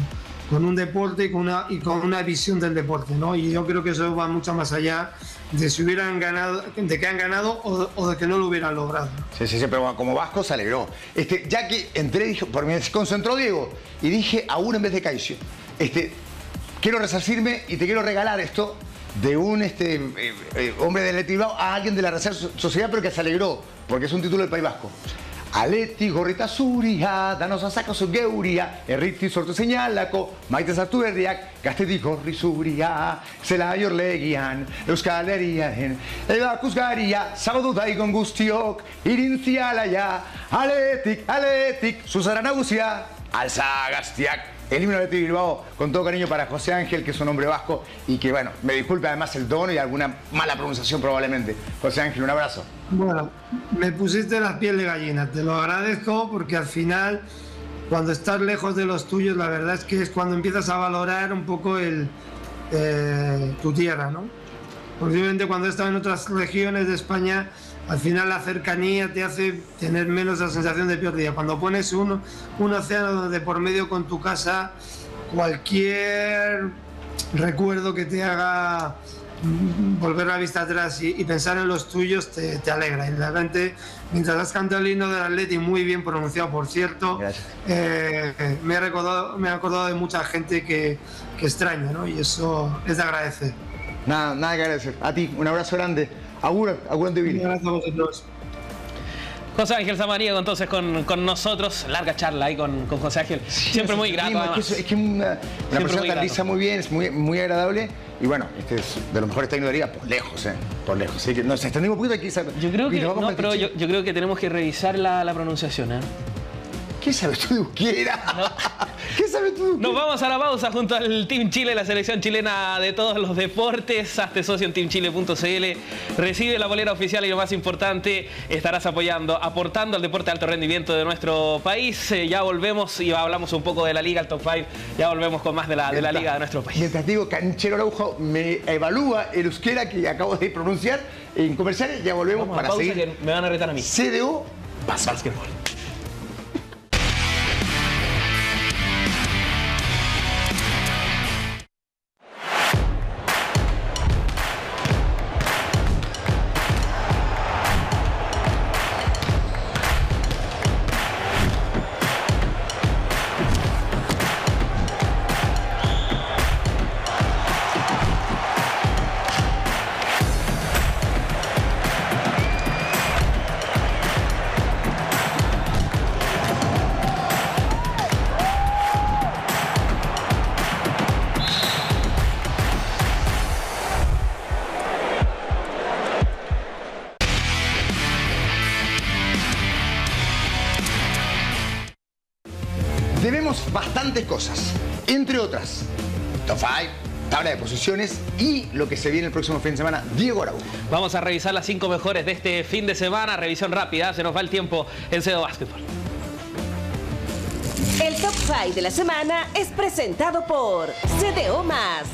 con un deporte y con, una, y con una visión del deporte, ¿no? Y yo creo que eso va mucho más allá de si hubieran ganado, de que han ganado o, o de que no lo hubieran logrado. Sí, sí, sí, pero como Vasco se alegró. Este, ya que entré, dijo, porque me concentró Diego, y dije a uno en vez de Caicio. Este, quiero resarcirme y te quiero regalar esto de un este, eh, eh, hombre Athletic Bilbao a alguien de la Sociedad, pero que se alegró, porque es un título del País Vasco. Aleti gorrita zuria, danos azaka zu geuria, erriti sortu seinalako, maite zartu berriak, gaztetik gorri zuria, zela jorlegian, Euskal Herriaren, ebakusgaria, zabadu daigon guztiok, irintzialaia, aletik, aletik, zuzara nagusia, alza gaztiak, el himno de Bilbao, con todo cariño para José Ángel, que es un hombre vasco y que, bueno, me disculpe además el tono y alguna mala pronunciación probablemente. José Ángel, un abrazo. Bueno, me pusiste la piel de gallina, te lo agradezco porque al final, cuando estás lejos de los tuyos, la verdad es que es cuando empiezas a valorar un poco el, eh, tu tierra, ¿no? Posiblemente cuando he estado en otras regiones de España, al final la cercanía te hace tener menos la sensación de pérdida. Cuando pones un, un océano de por medio con tu casa, cualquier recuerdo que te haga volver la vista atrás y, y pensar en los tuyos te, te alegra. Y realmente, mientras has cantado el himno del Atleti, muy bien pronunciado, por cierto, eh, me, he recordado, me he acordado de mucha gente que, que extraño, ¿no? Y eso es de agradecer. Nada, nada que agradecer. A ti, un abrazo grande. Agur, agur de Billy. abrazo a vosotros. José Ángel Samaniego entonces con, con nosotros, larga charla ahí con, con José Ángel, siempre muy grato. Es que, es que una, una persona muy analiza muy bien, es muy, muy agradable. Y bueno, este es de los mejores técnicos de la liga, por lejos, ¿eh? Por lejos. Así que nos extendimos un poquito aquí. Yo creo que no, pero yo, yo creo que tenemos que revisar la, la pronunciación. ¿eh? ¿Qué sabes tú de Usquiera? ¿Qué sabes tú de? Nos vamos a la pausa junto al Team Chile, la selección chilena de todos los deportes. Hazte socio en teamchile.cl. Recibe la bolera oficial y lo más importante, estarás apoyando, aportando al deporte de alto rendimiento de nuestro país. Eh, ya volvemos y hablamos un poco de la liga, el top 5. Ya volvemos con más de la, de la liga de nuestro país. Mientras digo, Canchero Araujo me evalúa el euskera que acabo de pronunciar en comerciales. Ya volvemos Vamos a para pausa seguir. que me van a retar a mí. CDO, Básquetbol. Cosas, entre otras, top 5, tabla de posiciones y lo que se viene el próximo fin de semana, Diego Araujo. Vamos a revisar las cinco mejores de este fin de semana. Revisión rápida, se nos va el tiempo en CDO Básquetbol. El top 5 de la semana es presentado por CDO Más.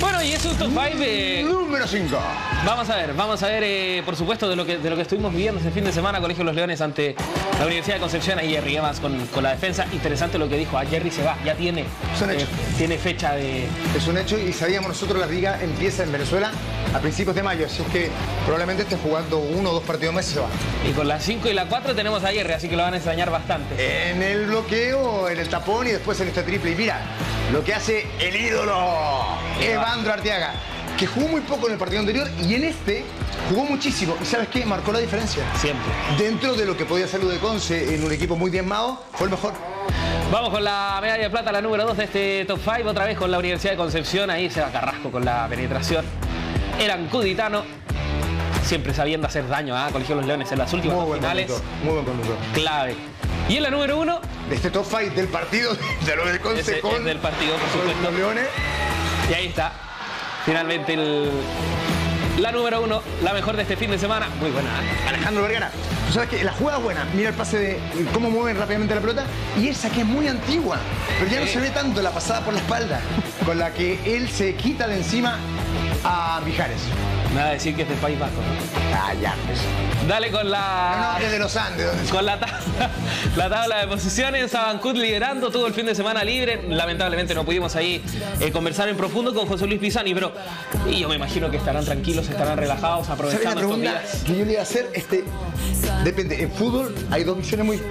Bueno, y es un top 5 de... Número 5. Vamos a ver, vamos a ver, eh, por supuesto, de lo, que, de lo que estuvimos viviendo este fin de semana, Colegio de los Leones ante la Universidad de Concepción, ahí Jerry Evans con, con la defensa. Interesante lo que dijo, a Jerry se va, ya tiene, Es un hecho. tiene fecha de... Es un hecho y sabíamos nosotros la liga empieza en Venezuela a principios de mayo, así es que probablemente esté jugando uno o dos partidos más y se va. Y con la 5 y la 4 tenemos a Jerry, así que lo van a extrañar bastante. En el bloqueo, en el tapón y después en este triple. Y mira, lo que hace el ídolo, Evandro Arteaga, que jugó muy poco en el partido anterior y en este jugó muchísimo. ¿Y sabes qué? Marcó la diferencia. Siempre. Dentro de lo que podía ser de Conce en un equipo muy diezmado, fue el mejor. Vamos con la medalla de plata, la número 2 de este top 5, otra vez con la Universidad de Concepción, ahí se va Carrasco con la penetración. Eran Cuditano, siempre sabiendo hacer daño a Colegio de los Leones en las últimas Muy buen finales. conductor. Muy buen conductor. Clave. Y en la número 1, De este top fight del partido de lo de Conce Ese con es del partido, por supuesto. los Leones. y ahí está, finalmente el, la número 1, la mejor de este fin de semana. Muy buena. ¿eh? Alejandro Vergara. Tú sabes que la jugada es buena. Mira el pase de cómo mueven rápidamente la pelota. Y esa que es muy antigua. Pero ya no se ve tanto la pasada por la espalda. Con la que él se quita de encima a Mijares. Nada de decir que es del País Vasco. ¿no? Ah, ya. pues. Dale con No, la... no, es de los Andes. donde- Con la, tabla, la tabla de posiciones, Abancut liderando todo el fin de semana libre. Lamentablemente no pudimos ahí eh, conversar en profundo con José Luis Pisani, pero y yo me imagino que estarán tranquilos, estarán relajados, ¿Sabes la aprovechando estos días. que yo le iba a hacer? Este, depende. En fútbol hay dos visiones muy.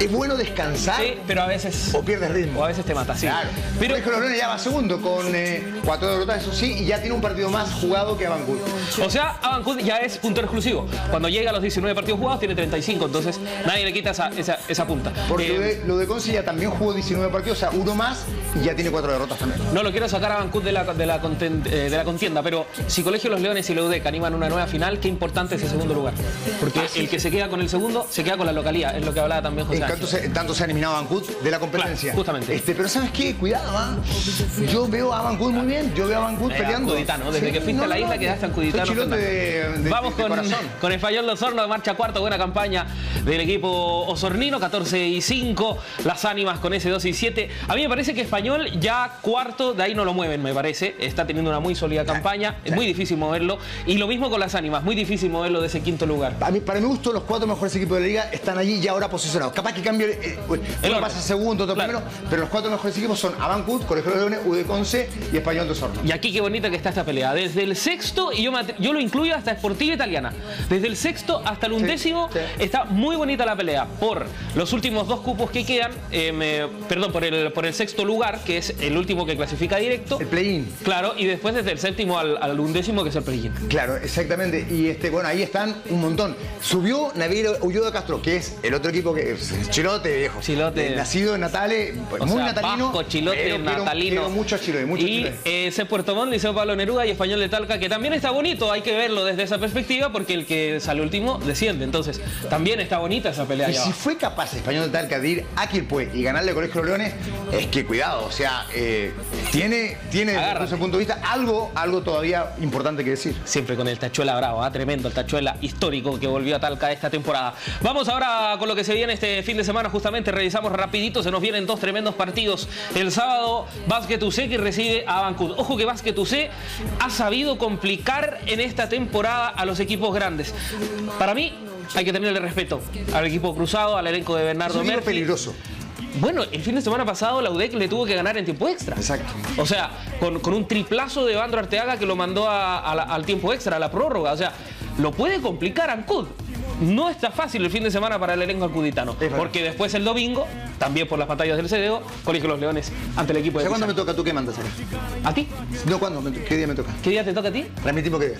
¿Es bueno descansar Sí, pero a veces, o pierdes ritmo? o a veces te mata, sí. Claro. Pero de Leones ya va segundo con eh, cuatro derrotas, eso sí, y ya tiene un partido más jugado que Abancud. O sea, Abancud ya es puntero exclusivo. Cuando llega a los 19 partidos jugados tiene 35, entonces nadie le quita esa, esa, esa punta. Porque Eh, lo, de, lo de Conce ya también jugó 19 partidos, o sea, uno más y ya tiene cuatro derrotas también. No lo quiero sacar a Bancut de la, de, la conten- eh, de la contienda, pero si Colegio los Leones y la UDEC animan una nueva final, qué importante es el segundo lugar. Porque el que se queda con el segundo, se queda con la localía, es lo que hablaba también José En tanto se, tanto se ha eliminado a Abancud de la competencia. Claro, justamente. Este, pero ¿sabes qué? Cuidado, ¿ah? Yo veo a Abancud muy bien, yo veo a Abancud Eh, peleando. Cuditano, desde Sí, que fuiste no, a la isla no, quedaste en De, de- Vamos de con, con Español de Osorno, marcha cuarto, buena campaña del equipo osornino, 14 y 5, las ánimas con ese 2 y 7. A mí me parece que Español ya cuarto, de ahí no lo mueven, me parece, está teniendo una muy sólida campaña, es muy difícil moverlo, y lo mismo con las ánimas, muy difícil moverlo de ese quinto lugar. A mí, para mi gusto, los cuatro mejores equipos de la liga están allí ya ahora posicionados. Capaz que cambie, eh, uno orden. pasa segundo, otro Claro. primero, pero los cuatro mejores equipos son Abancud, Colegio de los Leones, UD Conce y Español de Osorno. Y aquí qué bonita que está esta pelea. Desde el sexto, y yo, lo incluyo hasta Sportiva Italiana. Desde el sexto hasta el undécimo sí. está muy bonita la pelea. Por los últimos dos cupos que quedan, eh, me- perdón, por el, por el sexto lugar, que es el último que clasifica directo. El play-in. Claro, y después desde el séptimo al, al undécimo, que es el play-in. Claro, exactamente. Y este, bueno, ahí están un montón. Subió Naviero Ulloa Castro, que es el otro equipo que Chilote, viejo. Chilote. Nacido en Natale, pues, O muy sea, natalino. Vasco, Chilote, pero quiero- Natalino. Quiero mucho a Chilote, mucho a y Chilote. eh, ese Puerto Montt, Liceo Pablo Neruda y Español de Talca, que también está bonito, hay que verlo desde esa perspectiva porque el que sale último desciende. Entonces, también está bonita esa pelea. Y allá si abajo. fue capaz Español de Talca de ir a Quilpué y ganarle a Colegio de los Leones, es que cuidado, o sea, eh, tiene, tiene desde ese punto de vista algo, algo todavía importante que decir. Siempre con el Tachuela Bravo, ¿ah? tremendo el Tachuela histórico que volvió a Talca esta temporada. Vamos ahora con lo que se viene este fin de semana, justamente revisamos rapidito, se nos vienen dos tremendos partidos. El sábado, UC que recibe a Bancud. Ojo que UC ha sabido complicar en esta temporada a los equipos grandes. Para mí, hay que tenerle respeto al equipo cruzado, al elenco de Bernardo Murphy. peligroso. Bueno, el fin de semana pasado la UDEC le tuvo que ganar en tiempo extra. Exacto. O sea, con, con un triplazo de Bandro Arteaga que lo mandó a- a la- al tiempo extra, a la prórroga. O sea, lo puede complicar Ancud. No está fácil el fin de semana para el elenco ancuditano. verdad. Porque después el domingo, también por las pantallas del CDO, Colegio Los Leones ante el equipo O de sea, ¿cuándo me toca tú qué mandas acá? ¿A ti? No, ¿cuándo? ¿Qué día me toca? ¿Qué día te toca a ti? Transmitimos qué día.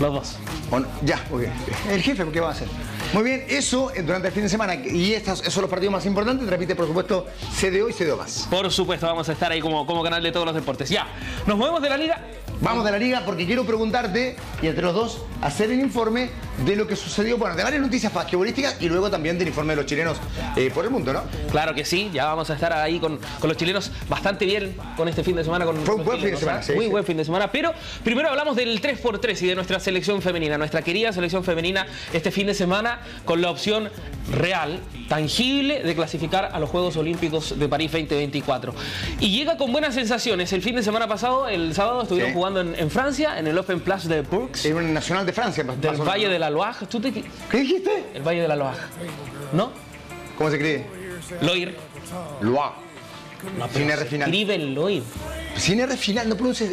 Los dos. ¿O no? Ya, ok. El jefe, ¿qué va a hacer? Muy bien, eso eh, durante el fin de semana. Y estos esos son los partidos más importantes. Repite, por supuesto, CDO y CDO más. Por supuesto, vamos a estar ahí como, como canal de todos los deportes. Ya, nos movemos de la liga. Vamos de la liga porque quiero preguntarte, y entre los dos, hacer el informe de lo que sucedió, bueno, de varias noticias basquetbolísticas y luego también del informe de los chilenos eh, por el mundo, ¿no? Claro que sí, ya vamos a estar ahí con, con los chilenos bastante bien con este fin de semana. Con Fue un buen fin de semana, ¿ah? sí, Muy buen fin de semana, pero primero hablamos del 3x3 y de nuestra selección femenina, nuestra querida selección femenina este fin de semana con la opción real, tangible, de clasificar a los Juegos Olímpicos de París 2024. Y llega con buenas sensaciones. El fin de semana pasado, el sábado, estuvieron Sí. jugando en, en Francia, en el Open Place de Bourgs, En un nacional de Francia. del Valle de la Loire. ¿Tú te- ¿Qué dijiste? El Valle de la Loire. ¿No? ¿Cómo se escribe? Loire. Loa. Sin R final. Escribe el Loire. Sin R final, no pronuncias.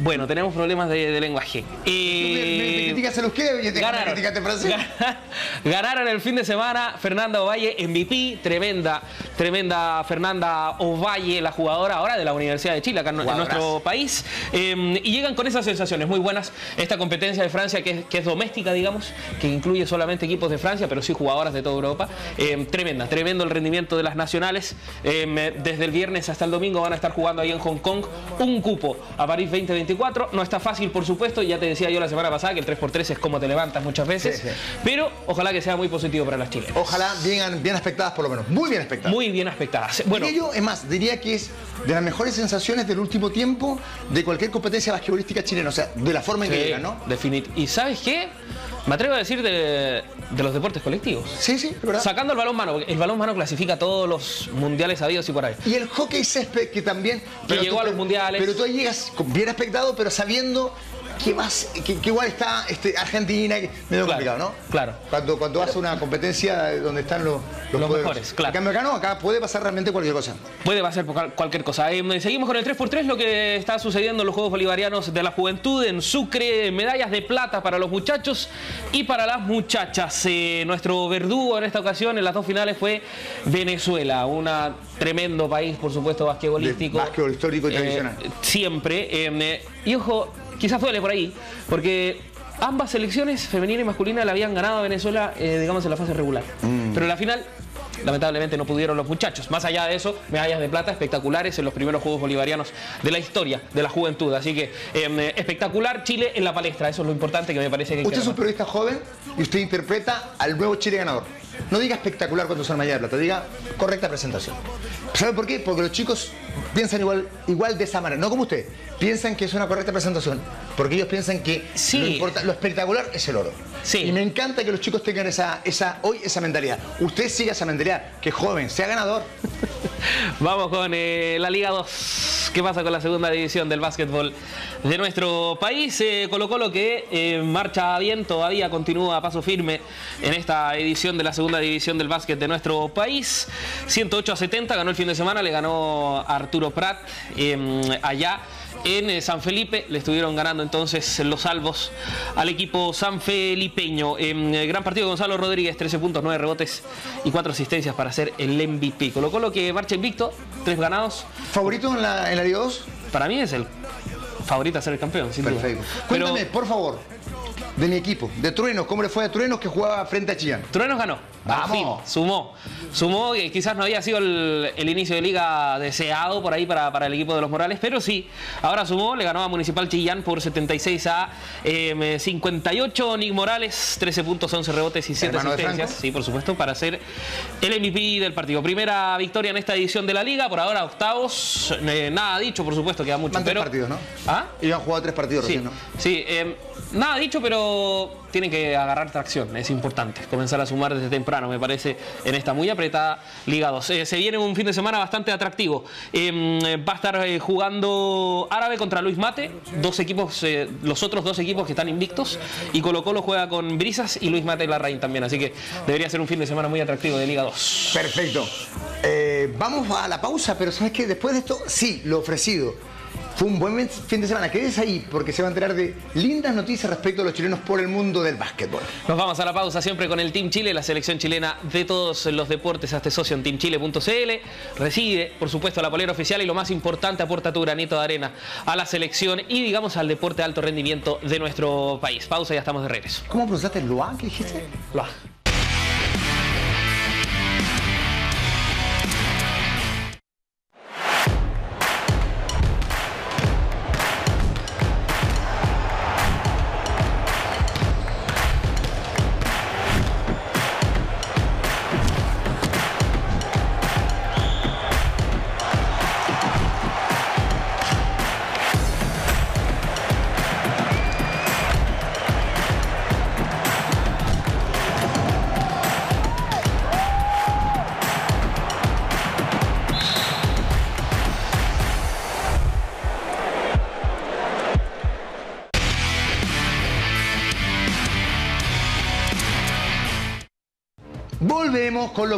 Bueno, tenemos problemas de, de lenguaje. Me, Eh, me euskera y te ganaron. francés. Ganaron el fin de semana Fernanda Ovalle, MVP, tremenda, tremenda Fernanda Ovalle, la jugadora ahora de la Universidad de Chile, acá en, nuestro país. Eh, y llegan con esas sensaciones muy buenas. Esta competencia de Francia, que es, que es doméstica, digamos, que incluye solamente equipos de Francia, pero sí jugadoras de toda Europa. Eh, tremenda, tremendo el rendimiento de las nacionales. Eh, desde el viernes hasta el domingo van a estar jugando ahí en Hong Kong un cupo a París 2024. No está fácil, por supuesto, ya te decía yo la semana pasada que el 3x3 es como te levantas muchas veces, Sí, sí. pero ojalá que sea muy positivo para las chilenas. Ojalá bien, bien aspectadas por lo menos. Muy bien aspectadas. Muy bien aspectadas. Bueno, yo, es más, diría que es de las mejores sensaciones del último tiempo de cualquier competencia basquetbolística chilena. O sea, de la forma en que llega, ¿no? definit- ¿Y sabes qué? Me atrevo a decir de, de los deportes colectivos. Sí, sí, es verdad. Sacando el balón mano, porque el balón mano clasifica a todos los mundiales habidos y por ahí. Y el hockey césped que también... llegó a los mundiales. Pero tú ahí llegas bien aspectado, pero sabiendo que vas, que, que igual está este, Argentina, medio Claro, complicado, ¿no? claro. Cuando, cuando vas a una competencia donde están los, Los mejores, claro. En cambio acá no, acá puede pasar realmente cualquier cosa. Puede pasar cualquier cosa. Eh, seguimos con el 3x3, lo que está sucediendo en los Juegos Bolivarianos de la Juventud en Sucre. Medallas de plata para los muchachos y para las muchachas. Eh, nuestro verdugo en esta ocasión en las dos finales fue Venezuela, un tremendo país, por supuesto, basquetbolístico. De básquetbol histórico y Eh, tradicional. siempre. y ojo, quizás duele por ahí, porque ambas selecciones, femenina y masculina, la habían ganado a Venezuela, eh, digamos, en la fase regular. Mm. Pero en la final, lamentablemente, no pudieron los muchachos. Más allá de eso, medallas de plata espectaculares en los primeros Juegos Bolivarianos de la historia de la juventud. Así que eh, espectacular Chile en la palestra. Eso es lo importante que me parece que hay que Usted es un periodista joven y usted interpreta al nuevo Chile ganador. No diga espectacular cuando son medalla de plata, diga correcta presentación. ¿Sabe por qué? Porque los chicos piensan igual, igual de esa manera, no como usted. Piensan que es una correcta presentación, porque ellos piensan que Sí. lo, importa- lo espectacular es el oro. Sí. Y me encanta que los chicos tengan esa, esa, hoy esa mentalidad. Usted siga esa mentalidad, que joven, sea ganador. Vamos con eh, la Liga 2. ¿Qué pasa con la segunda división del básquetbol de nuestro país? Eh, Colo Colo que eh, marcha bien, todavía continúa a paso firme en esta edición de la segunda división del básquet de nuestro país. 108 a 70 ganó el fin de semana, le ganó a Arturo Prat eh, allá. En eh, San Felipe le estuvieron ganando entonces los salvos al equipo sanfelipeño. En el gran partido Gonzalo Rodríguez, 13 puntos, 9 rebotes y 4 asistencias para ser el MVP. Colo Colo que marcha invicto, 3 ganados. ¿Favorito en la, en la Liga 2? Para mí es el favorito a ser el campeón, sin duda. Perfecto. Pero Cuéntame, por favor, de mi equipo, de Truenos. ¿Cómo le fue a Truenos que jugaba frente a Chillán? Truenos ganó. Al Vamos. fin, sumó. Sumó, que quizás no había sido el, el inicio de liga deseado por ahí para, para el equipo de los Morales, pero sí, ahora sumó, le ganó a Municipal Chillán por 76 a eh, 58. Nick Morales, 13 puntos, 11 rebotes y 7 Hermano de asistencias. Sí, por supuesto, para ser el MVP del partido. Primera victoria en esta edición de la liga, por ahora octavos. Eh, nada dicho, por supuesto, queda mucho. Van tres pero... partidos, ¿no? ¿Ah? Iban jugado tres partidos Sí, recién, ¿no? sí eh, nada dicho, pero tienen que agarrar tracción, es importante. Comenzar a sumar desde temprano, me parece, en esta muy apretada Liga 2. Eh, se viene un fin de semana bastante atractivo. Eh, va a estar eh, jugando Árabe contra Luis Mate, dos equipos, los otros dos equipos que están invictos, y Colo Colo juega con Brisas y Luis Mate Larraín también, así que debería ser un fin de semana muy atractivo de Liga 2. Perfecto. Vamos a la pausa, pero ¿sabes qué? Después de esto, sí, lo ofrecido. Fue un buen fin de semana. Quédese ahí porque se va a enterar de lindas noticias respecto a los chilenos por el mundo del básquetbol. Nos vamos a la pausa siempre con el Team Chile, la selección chilena de todos los deportes. Hazte socio en teamchile.cl. Recibe, por supuesto, la polera oficial y lo más importante, aporta tu granito de arena a la selección y, digamos, al deporte de alto rendimiento de nuestro país. Pausa y ya estamos de regreso. ¿Cómo pronunciaste Loa? ¿Qué dijiste? Loa.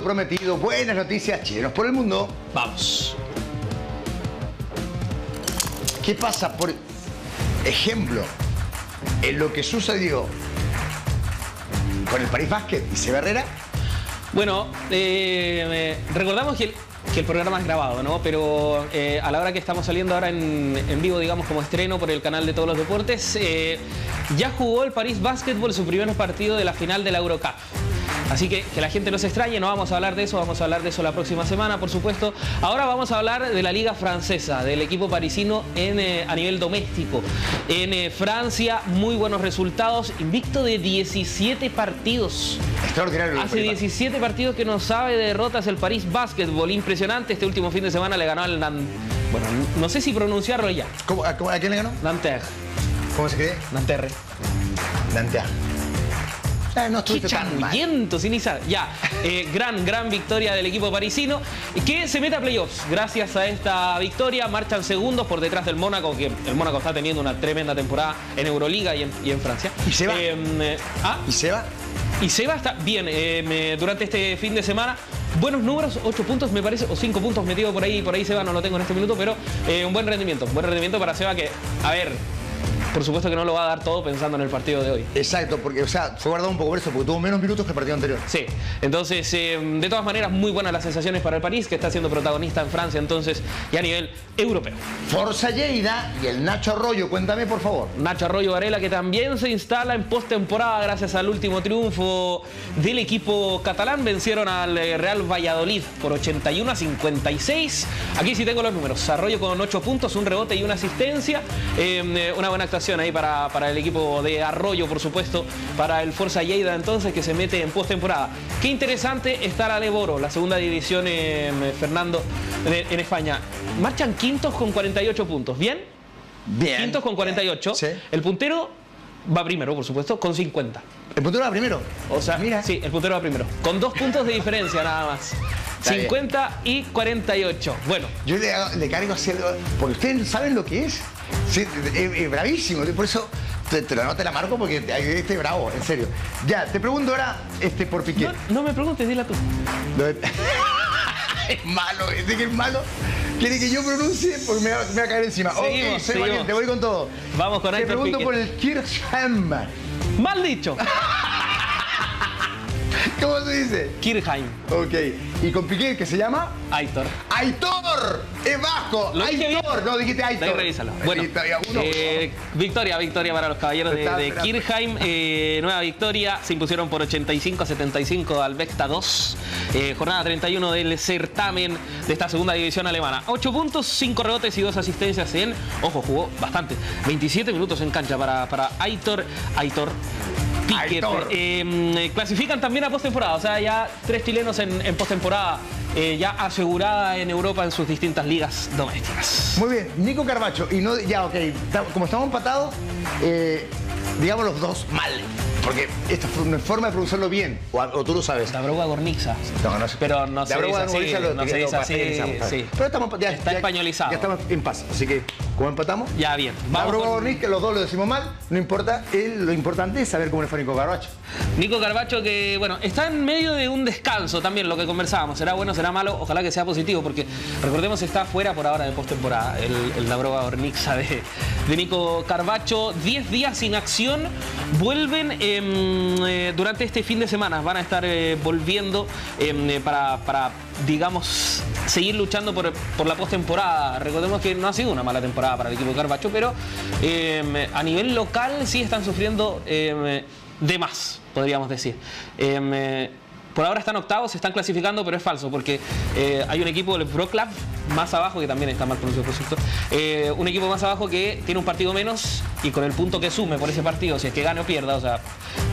Prometido. Buenas noticias, chilenos por el mundo. Vamos. ¿Qué pasa, por ejemplo, en lo que sucedió con el París Basket y Seba Herrera? Bueno, eh, eh, recordamos que el, que el programa es grabado, ¿no? Pero eh, a la hora que estamos saliendo ahora en, en vivo, digamos, como estreno por el canal de todos los deportes, ya jugó el París Basketball su primer partido de la final de la Eurocup. Así que que la gente no se extrañe, no vamos a hablar de eso, vamos a hablar de eso la próxima semana, por supuesto. Ahora vamos a hablar de la Liga Francesa, del equipo parisino en, eh, a nivel doméstico. En eh, Francia, muy buenos resultados, invicto de 17 partidos. Extraordinario. Hace París Basket. 17 partidos que no sabe de derrotas el París Basketball. Impresionante. Este último fin de semana le ganó al Nan... Bueno, no sé si pronunciarlo ya. ¿Cómo- a, quién le ganó? Nanterre. ¿Cómo se cree? Nanterre. Dantea. Ah, no Qué. Ya, eh, gran, gran victoria del equipo parisino que se mete a playoffs. Gracias a esta victoria marchan segundos por detrás del Mónaco, que el Mónaco está teniendo una tremenda temporada en Euroliga y en, y en Francia. ¿Y se va? Eh, eh, ah, ¿Y Seba? Y Seba está bien eh, me- durante este fin de semana. Buenos números, 8 puntos me parece, o 5 puntos metido por ahí, por ahí Seba no lo tengo en este minuto, pero eh, un buen rendimiento. Buen rendimiento para Seba que, a ver, por supuesto que no lo va a dar todo pensando en el partido de hoy. Exacto, porque, o sea, fue guardado un poco por eso, porque tuvo menos minutos que el partido anterior. Sí, entonces, eh, de todas maneras, muy buenas las sensaciones para el París, que está siendo protagonista en Francia, entonces, y a nivel europeo. Forza Lleida y el Nacho Arroyo, cuéntame por favor. Nacho Arroyo Varela, que también se instala en postemporada gracias al último triunfo del equipo catalán. Vencieron al eh, Real Valladolid por 81 a 56. Aquí sí tengo los números. Arroyo con 8 puntos, un rebote y una asistencia. Eh, eh, una buena actuación ahí para, para el equipo de Arroyo, por supuesto, para el Forza Lleida entonces, que se mete en postemporada. Qué interesante estar a Leboro, la segunda división, eh, Fernando, en, en España. Marchan quintos con 48 puntos. ¿Bien? Bien. Quintos con 48. Sí. El puntero va primero, por supuesto, con 50. El puntero va primero. O sea, Mira. sí, el puntero va primero. Con dos puntos de diferencia nada más. Está bien. 50 y 48. Bueno, Yo le, le cargo porque ustedes saben lo que es. Sí, es, es bravísimo, por eso te, te lo anoto la marco porque te- este es bravo, en serio. Ya, te pregunto ahora este, por Piqué. no, no me preguntes, dila tú. De- es malo, es que es malo. Quiere que yo pronuncie porque me va, me va a caer encima. ok, Seguimos, soy seguimos. valiente, voy con todo. Vamos con Te pregunto Piqué. por el Kirchhammer. Mal dicho. ¿Cómo se dice? Kirchheim. Ok. ¿Y con Piqué que se llama? Aitor. ¡Aitor! ¡Es vasco! ¿Lo ¡Aitor! No, dijiste De ahí Aitor. revísalo. Bueno, está, uno. eh, victoria, victoria para los caballeros de, de. Kirchheim. Eh, nueva victoria. Se impusieron por 85 a 75 al Vecta 2. Eh, jornada 31 del certamen de esta segunda división alemana. 8 puntos, 5 rebotes y 2 asistencias en. Ojo, jugó bastante. 27 minutos en cancha para, para Aitor. Aitor. Piquet. Eh, clasifican también a postemporada, o sea, ya tres chilenos en, en postemporada, eh, ya asegurada en Europa en sus distintas ligas domésticas. Muy bien, Nico Carbacho. Y no, ya, ok. Como estamos empatados, eh, digamos los dos mal. Porque esta forma de pronunciarlo bien. O, o tú lo sabes. La Broga Gornixa. No, no sé. Pero no se De dice así, lo- no se dice así, sí. Pero estamos, ya, Está ya- españolizado. Ya estamos en paz. Así que, como empatamos, Ya bien. la con Gorniz, que los dos lo decimos mal, no importa. él- lo importante es saber cómo le fue Nico Carbacho. Nico Carbacho que, bueno, está en medio de un descanso también, lo que conversábamos. ¿Será bueno, será malo? Ojalá que sea positivo, porque recordemos está fuera por ahora de postemporada el, el Labroga Ornixa de, de Nico Carbacho. 10 días sin acción. Vuelven eh, durante este fin de semana. Van a estar eh, volviendo em, eh, para, para, digamos, seguir luchando por, por la postemporada. Recordemos que no ha sido una mala temporada para el equipo Carbacho, pero em, a nivel local sí están sufriendo em, de más, podríamos decir. Por ahora están octavos, se están clasificando, pero es falso, porque eh, hay un equipo del Wroclaw más abajo, que también está mal pronunciado, por cierto, eh, un equipo más abajo que tiene un partido menos y con el punto que sume por ese partido, si es que gane o pierda, o sea,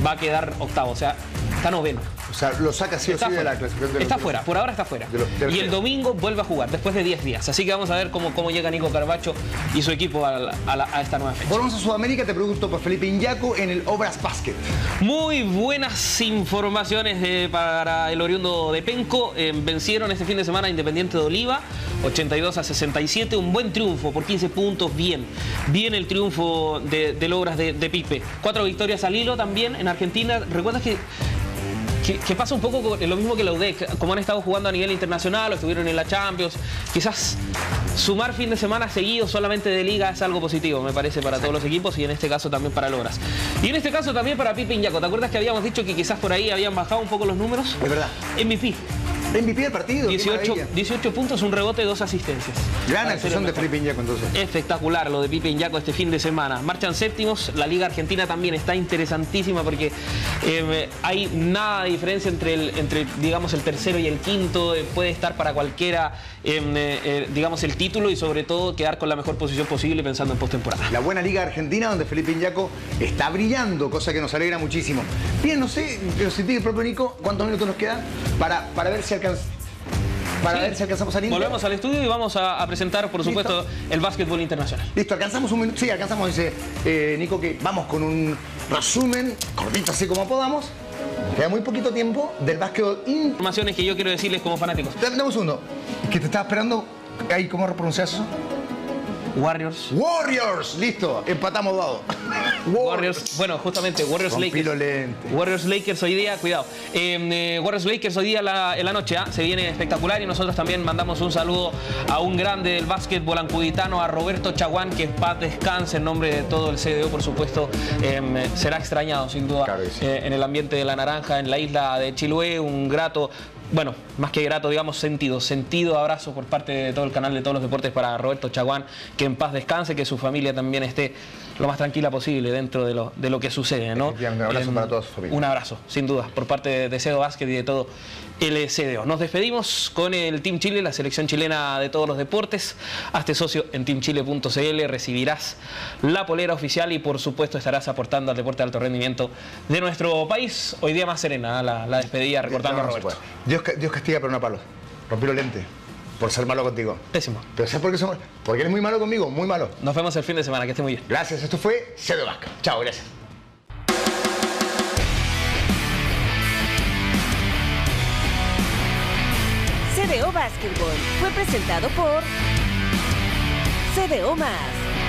va a quedar octavo, o sea, está noveno. O sea, lo saca sí o Está sí de fuera. la clasificación. de los- Está fuera, por ahora está fuera. los- Y el domingo vuelve a jugar, después de 10 días. Así que vamos a ver cómo, cómo llega Nico Carbacho y su equipo a, la- a la- a esta nueva fecha. Volvemos a Sudamérica, te pregunto por Felipe Iñaco en el Obras Basket. Muy buenas informaciones de- para el oriundo de Penco. Eh, vencieron este fin de semana a Independiente de Oliva, 82 a 67. Un buen triunfo por 15 puntos. Bien, bien el triunfo de, del Obras de, de Pipe. Cuatro victorias al hilo también en Argentina. ¿Recuerdas que que, que pasa un poco con- lo mismo que la UDEC, como han estado jugando a nivel internacional o estuvieron en la Champions. Quizás sumar fin de semana seguido solamente de liga es algo positivo, me parece, para todos los equipos y en este caso también para Logras. Y en este caso también para Pipe Iñaco. ¿Te acuerdas que habíamos dicho que quizás por ahí habían bajado un poco los números? Es verdad. MVP. MVP del partido. qué 18, maravilla. 18 puntos, un rebote, dos asistencias. Gran actuación de. Felipe Iñaco entonces. Espectacular lo de Pipe Iñaco este fin de semana. Marchan séptimos, la Liga Argentina también está interesantísima porque eh, hay nada de diferencia entre, el, entre, digamos, el tercero y el quinto. Eh, puede estar para cualquiera, eh, eh, digamos, el título y sobre todo quedar con la mejor posición posible pensando en postemporada. La buena Liga Argentina donde Felipe Iñaco está brillando, cosa que nos alegra muchísimo. Bien, no sé, pero si el propio Nico, ¿cuántos minutos nos quedan para, para ver si alcanz- para Sí. ver si alcanzamos a Nico? Volvemos al estudio y vamos a, a presentar, por supuesto, el básquetbol internacional. Listo, alcanzamos un minuto. Sí, alcanzamos, dice eh, Nico, que vamos con un resumen, cortito así como podamos. Queda muy poquito tiempo del básquetbol. in- Informaciones que yo quiero decirles como fanáticos. Dame dame un segundo. Que te estaba esperando. ¿Cómo pronuncias eso? Warriors. Warriors. Listo, empatamos dado. Warriors, bueno, justamente Warriors Lakers. Warriors Lakers hoy día, cuidado. Eh, eh, Warriors Lakers hoy día la- en la noche, ¿ah? se viene espectacular y nosotros también mandamos un saludo a un grande del básquetbol ancuditano, a Roberto Chaguán, que en paz descanse en nombre de todo el CDO, por supuesto, eh, será extrañado sin duda Claro sí. eh, en el ambiente de la naranja, en la isla de Chiloé, un grato. Bueno, más que grato, digamos, sentido. Sentido abrazo por parte de todo el canal de todos los deportes para Roberto Chaguán, que en paz descanse, que su familia también esté lo más tranquila posible dentro de lo, de lo que sucede, ¿no? Un abrazo Em, para toda su familia. Un abrazo, sin duda, por parte de, de Cedo Básquet y de todo el CDO. Nos despedimos con el Team Chile, la selección chilena de todos los deportes. Hazte socio en teamchile.cl, recibirás la polera oficial y por supuesto estarás aportando al deporte de alto rendimiento de nuestro país. Hoy día más serena ¿eh? la, la despedida, recordando No, no Roberto. Dios, Dios castiga, pero no a palos. Rompí los lentes. Por ser malo contigo. Pésimo. Pero ¿sabes por qué somos? Porque eres muy malo conmigo, muy malo. Nos vemos el fin de semana, que esté muy bien. Gracias, esto fue Cedo Vasca. Chao, gracias. CDO Basketball fue presentado por CDO Más.